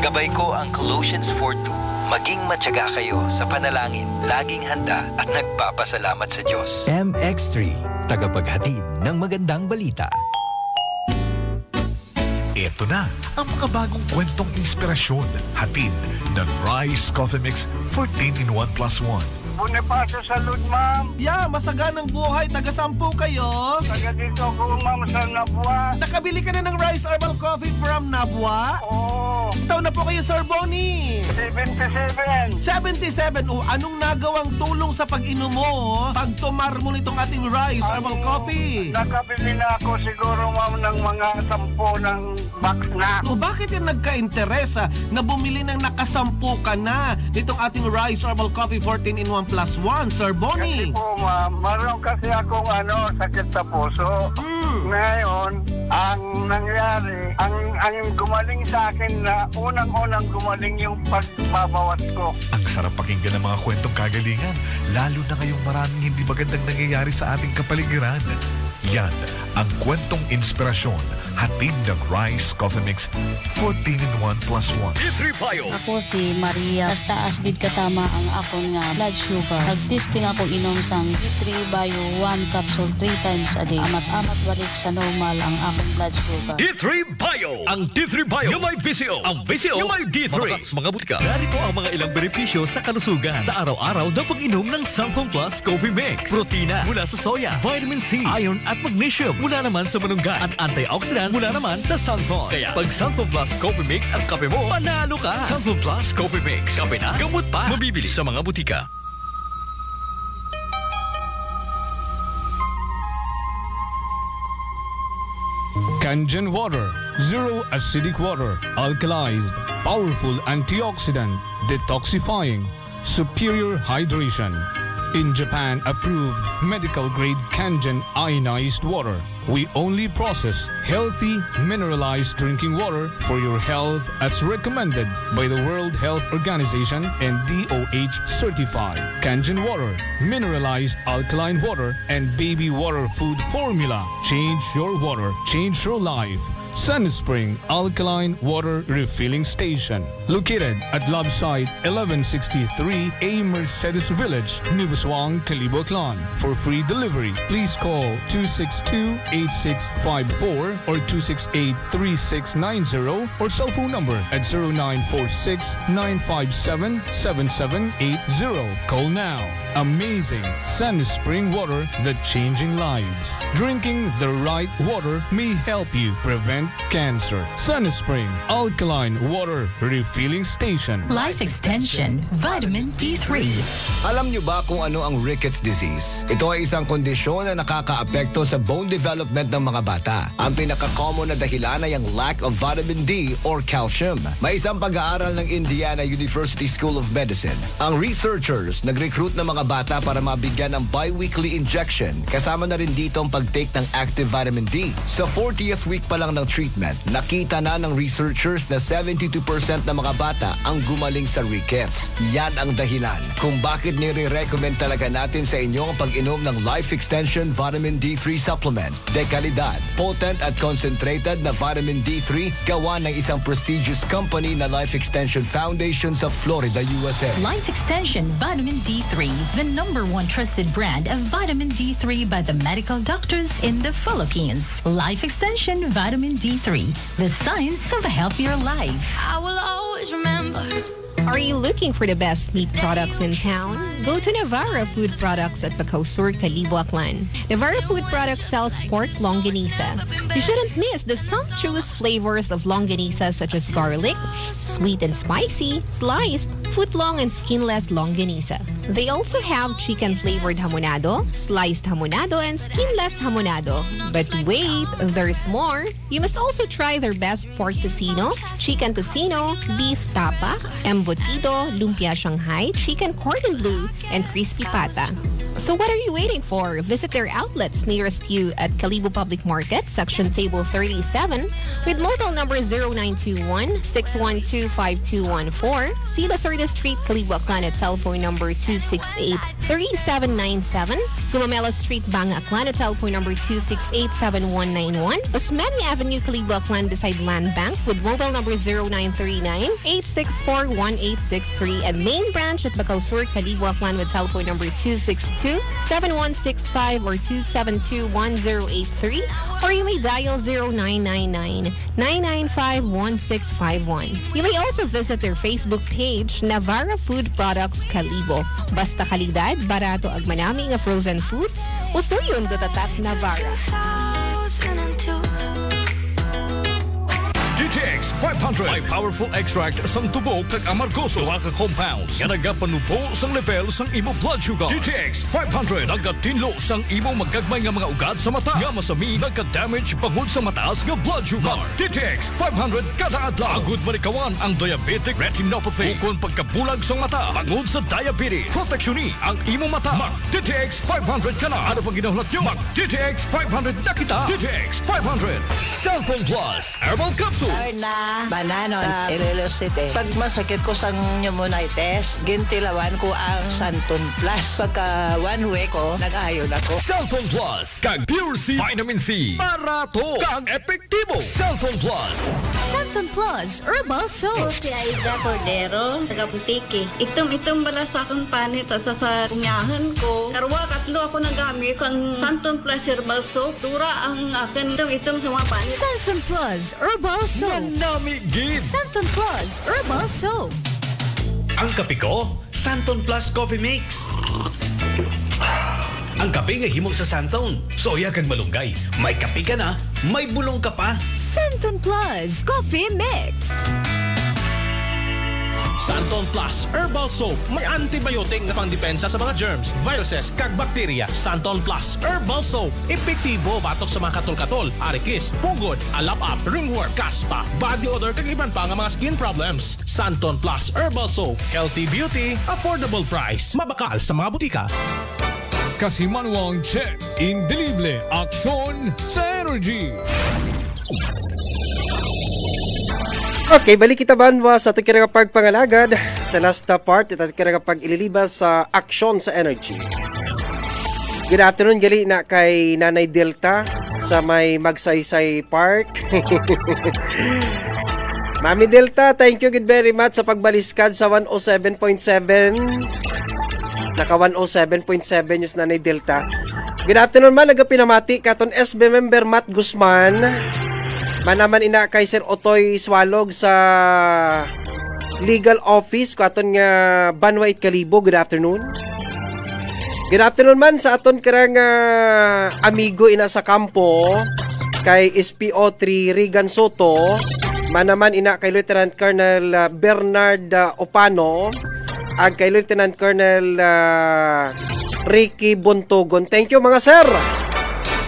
Gabay ko ang Colossians 4.2. Maging matyaga kayo sa panalangin, laging handa at nagpapasalamat sa Diyos. MX3, tagapaghatid ng magandang balita. Ito na ang mga bagong kwentong inspirasyon. Hatid ng Rice Coffee Mix 14-in-1 plus 1. Bonifacio Salud, ma'am. Yeah, masaganang buhay. Taga-sampu kayo. Taga dito ako, ma'am, sa Nabua. Nakabili ka na ng Rice Herbal Coffee from Nabua? Oo, Taon na po kayo, Sir Bonnie? 77. 77. O, anong nagawang tulong sa pag-inom mo pag tumar mo nitong ating rice herbal coffee? Nakabili na ako siguro ma'am ng mga sampo ng box na. O bakit yung nagka-interesa na bumili ng nakasampu ka na nitong ating rice herbal coffee 14 in 1 plus 1, Sir Bonnie? Kasi po ma'am, maroon kasi akong ano, sakit sa puso. Hmm. Ngayon, ang nangyari, ang, ang gumaling sa akin na unang-unang gumaling yung pagbabawas ko. Ang sarap pakinggan ng mga kwentong kagalingan, lalo na ngayong maraming hindi magandang nangyayari sa ating kapaligiran. Yan ang kwentong inspirasyon, hatid ng Rice Coffee Mix 14 in 1 plus 1. Ako si Maria. Taas bid katama ang akon nga blood sugar. Nagtesting ako inom sang D3 Bio 1 capsule 3 times a day. Amat-amat balik sa normal ang akong blood sugar. D3 Bio! Ang D3 Bio yung may VCO. Ang VCO yung may D3. Mga, mga butika. Narito ang mga ilang benepisyo sa kalusugan. Sa araw-araw na pag-inom ng Sunflower Plus Coffee Mix. Protina mula sa soya, vitamin C, iron at magnesium mula naman sa manungga at antioxidants mula naman sa sunflower. Kaya pag Sunflower Plus Coffee Mix ang kape mo, panalo ka! Sunflower Plus Coffee Mix. Kape na, gamot pa. Mabibili sa mga butika. Kangen water, zero acidic water, alkalized, powerful antioxidant, detoxifying, superior hydration. In Japan approved medical grade Kangen ionized water. We only process healthy mineralized drinking water for your health as recommended by the World Health Organization and DOH certified. Kangen water, mineralized alkaline water, and baby water food formula. Change your water, change your life. Sun Spring Alkaline Water Refilling Station. Located at Love Site 1163 A Mercedes Village, Nibuswang, Kalibo Clan. For free delivery, please call 262-8654 or 268-3690 or cell phone number at 0946-957-7780. Call now. Amazing Sun Spring water that changing lives. Drinking the right water may help you prevent cancer. Sun Spring Alkaline Water Refilling Station. Life Extension, Vitamin D3. Alam niyo ba kung ano ang rickets disease? Ito ay isang kondisyon na nakakaapekto sa bone development ng mga bata. Ang pinaka-common na dahilan ay ang lack of vitamin D or calcium. May isang pag-aaral ng Indiana University School of Medicine. Ang researchers nag-recruit ng mga bata para mabigyan ng bi-weekly injection. Kasama na rin dito ang pag-take ng active vitamin D. Sa 40th week pa lang ng treatment, nakita na ng researchers na 72% ng mga bata ang gumaling sa rickets. Yan ang dahilan kung bakit nire-recommend talaga natin sa inyo ang pag-inom ng Life Extension Vitamin D3 Supplement. De kalidad, potent at concentrated na vitamin D3 gawa ng isang prestigious company na Life Extension Foundation sa Florida, USA. Life Extension Vitamin D3, the number one trusted brand of vitamin D3 by the medical doctors in the Philippines. Life Extension Vitamin D3, the science of a healthier life. I will always remember. Are you looking for the best meat products in town? Go to Navarra Food Products at Bacaw Sur, Calibo, Aklan. Navarra Food Products sells pork longanisa. You shouldn't miss the sumptuous flavors of longanisa such as garlic, sweet and spicy, sliced, foot-long and skinless longanisa. They also have chicken-flavored hamonado, sliced hamonado, and skinless hamonado. But wait, there's more. You must also try their best pork tocino, chicken tocino, beef tapa, embutido, lumpia Shanghai, chicken cordon bleu, and crispy pata. So what are you waiting for? Visit their outlets nearest you at Calibo Public Market, section table 37, with mobile number 0921-612-5214, see Lasorda Street, Calibo, Aklan at telephone number 268-3797, Gumamela Street, Banga, Aklan at telephone number 268-7191, Osmani Avenue, Calibo, Aklan beside Land Bank with mobile number 0939-864-1863 and main branch at Bacaw Sur, Calibo, Aklan with telephone number 262-7165 or 272-1083 or you may dial 0999-995-1651. You may also visit their Facebook page, Navarra Food Products Calibo. Basta kalidad, barato ag nga frozen foods, usuyon do tatat Navarra. DTX 500 May powerful extract sang tubo kag amargoso. Duha ka compounds. Nga nagapanubo sang level sang imo blood sugar. DTX 500 nagatinlo sang imo magagmay nga mga ugat sa mata. Nga masami nagka-damage bangod sa mataas nga blood sugar. DTX 500 kada adlaw. Agud manikawan ang diabetic retinopathy. Ukon pagkabulag sang mata. Bangod sa diabetes. Proteksyon ni ang imo mata. Mag DTX 500 kana ano pang ginahulat nyo? Mag DTX 500 na kita. DTX 500 Cellphone Plus. Herbal Capsule Ay na, banano, uh, City. Pag masakit ko sa pneumonitis, gintilawan ko ang Santon Plus. Pagka one week ko, nag-ayon ako. Cellphone Plus kag Pure C Vitamin C barato kag epektibo Cellphone Plus Santon Plus Herbal Soap. si Aida Cordero, taga Putiki. Itom-itom bala sa akong panit sa sa kunyahan ko. Karwa katlo ako nagamit ang Santon Plus Herbal Soap. Dura ang akin itom-itom sa mga panit. Santon Plus Herbal Soap. Manami gid. Santon Plus Herbal Soap. Ang kape ko, Santon Plus Coffee Mix. Ang kape nga himog sa Santon. Soya kag malunggay. May kape ka na, may bulong ka pa. Santon Plus Coffee Mix. Santon Plus Herbal Soap may antibiotic na pangdepensa sa mga germs, viruses, kag bakterya. Santon Plus Herbal Soap epektibo batok sa mga katol-katol, arikis, pugod, alap-up, ringworm, kaspa, body odor kag iban pa nga mga skin problems. Santon Plus Herbal Soap, healthy beauty, affordable price, mabakal sa mga butika. Kasimanwang check, indelible, aksyon sa energy. Okay, balik kita banwa sa ito kira kapag pangalagad sa last part, ito kira kapag ililibas sa aksyon sa energy. Good afternoon, gali na kay Nanay Delta sa may Magsaysay Park. Mami Delta, thank you good very much sa pagbaliskad sa 107.7. Naka 107.7 yung Nanay Delta. Good afternoon man, nagapinamati katon SB member Matt Guzman. Manaman ina kay Sir Otoy Swalog sa legal office ko aton nga Banwait Kalibo. Good afternoon. Good afternoon man sa aton karang uh, amigo ina sa kampo kay SPO3 Regan Soto. Manaman ina kay Lieutenant Colonel uh, Bernard uh, Opano ag kay Lieutenant Colonel uh, Ricky Buntugon. Thank you mga sir.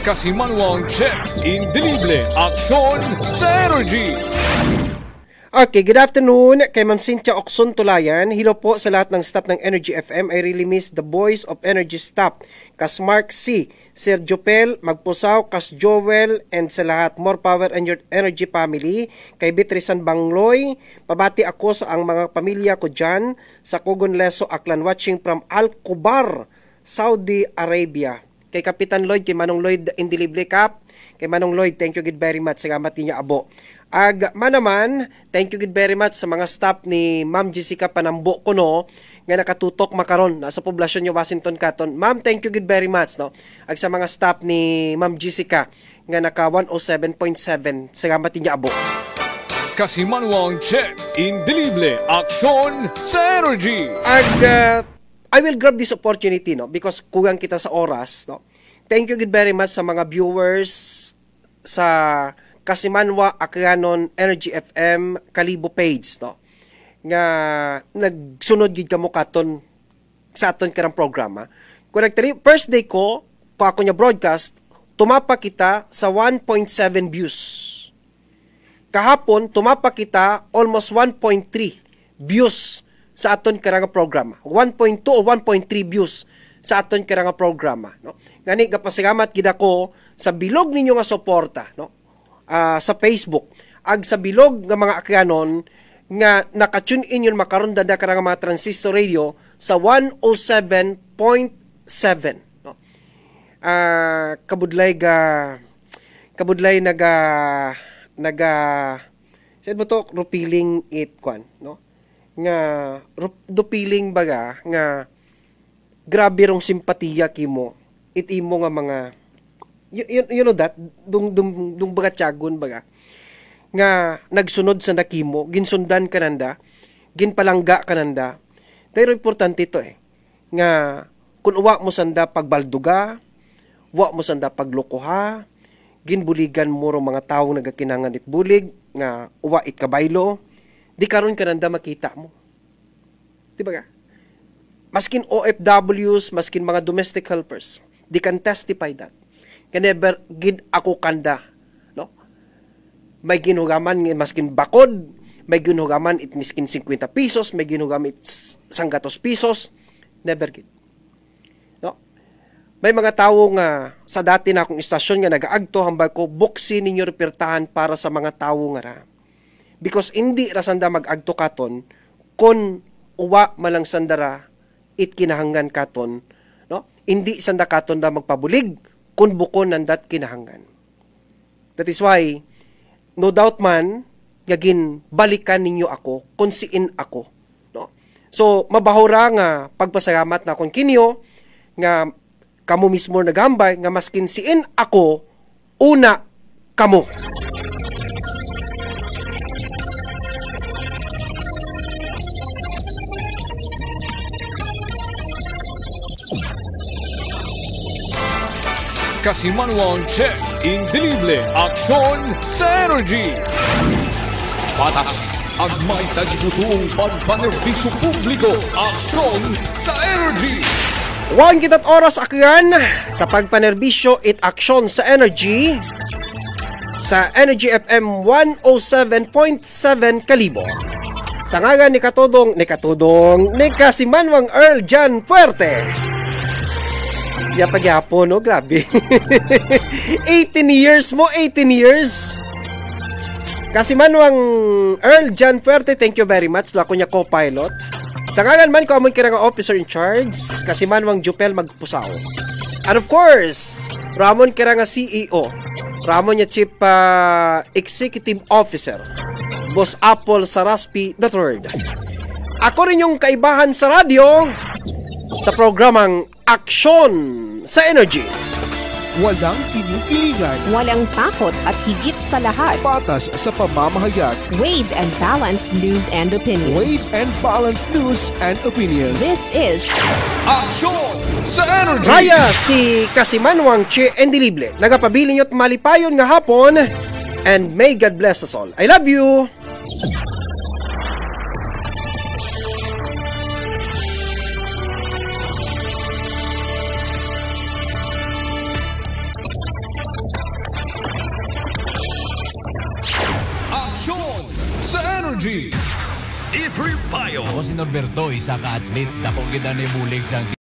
Kasimanwang check, indelible, aksyon sa energy. Okay, good afternoon kay Ma'am Cynthia Okson Tulayan. Hello po sa lahat ng staff ng Energy FM. I really miss the boys of Energy staff. Kas Mark C, Sir Jopel, Magpusaw, Kas Joel, and sa lahat. More power and your energy family. Kay Beatrisan Bangloy, pabati ako sa ang mga pamilya ko dyan sa Kugon Leso, Aklan, watching from Al-Kubar, Saudi Arabia kay Kapitan Lloyd, kay Manong Lloyd Indelible Cup, kay Manong Lloyd, thank you good very much. Salamat niya abo. Ag manaman, thank you good very much sa mga staff ni Ma'am Jessica Panambo kuno nga nakatutok makaron na sa poblasyon ni Washington Caton. Ma'am, thank you good very much no. Ag sa mga staff ni Ma'am Jessica nga naka 107.7. Salamat niya abo. Kasimanwang check, indelible, aksyon sa energy. Ag uh, I will grab this opportunity no because kugang kita sa oras no. Thank you good very much sa mga viewers sa Kasimanwa Akranon Energy FM Kalibo page no. Nga nagsunod gid kamo katon sa aton karang programa. Nagtari first day ko ko ako nya broadcast tumapa kita sa 1.7 views. Kahapon tumapa kita almost 1.3 views sa aton karanga programa. 1.2 o 1.3 views sa aton karanga programa, no. Gani gapasalamat gid ako sa bilog ninyo nga suporta, no. Uh, sa Facebook ag sa bilog nga mga akyanon nga naka-tune in yun makaron dada karang mga transistor radio sa 107.7 no uh, kabudlay ga kabudlay naga naga said mo to rupiling it kwan no nga dupiling baga nga grabe rong simpatiya kimo. It imo nga mga you, you, you know that? Dung dung dung baga tiyagon baga. Nga nagsunod sa nakimo ginsundan kananda ginpalangga kananda pero importante ito eh. Nga kung uwa mo sanda pagbalduga uwa mo sanda paglokoha ginbuligan mo mga tawo nagakinangan it bulig nga uwa it kabaylo, di karon ka nanda makita mo. Di ba ka? Maskin OFWs, maskin mga domestic helpers, they can testify that. Kanever gid ako kanda, no? May ginugaman nga maskin bakod, may ginugaman it miskin 50 pesos, may ginugaman it sanggatos pesos, never gid. No? May mga tawo nga sa dati na akong istasyon nga nagaagto hambay ko buksi ninyo repertahan para sa mga tawo nga ra. Because hindi rasanda mag-agto katon kon uwa malang sandara it kinahanggan katon no? Hindi sanda katon da magpabulig kun bukon nandat kinahanggan. That is why no doubt man yagin balikan ninyo ako kung siin ako no? So mabahura nga pagpasalamat na kon kinyo nga kamo mismo nagambay nga maskin siin ako una kamo Kasimanwang Check Indelible Aksyon sa Energy Patas ang may tagipusong pagpanerbisyo publiko Aksyon sa Energy Huwag kita't oras akyan sa pagpanerbisyo it aksyon sa energy sa Energy FM 107.7 Kalibo. Sa ngaga ni Katudong, ni Katudong, ni Kasimanwang Earl Jan Fuerte. Ya pagyapon, no? Grabe. 18 years mo, 18 years. Kasi manwang Earl Jan Fuerte, thank you very much. Lako niya co-pilot. Sa ngalan man kira nga officer in charge, kasi manwang Jupel magpusaw. And of course, Ramon kira nga CEO. Ramon niya chief uh, executive officer. Boss Apple Saraspi III. Ako rin yung kaibahan sa radyo sa programang Aksyon sa Energy. Walang kinikiligan. Walang takot at higit sa lahat. Patas sa pamamahayag. Weighed and balanced news and opinion. Weighed and balanced news and opinions. This is Aksyon sa Energy! Raya si Kasimanwang Che Endilible. Nagapabili nyo't malipayon nga hapon and may God bless us all. I love you! Energy! If Payo. Ako si Norberto, isa ka atlet. Dako kita ni bulig sa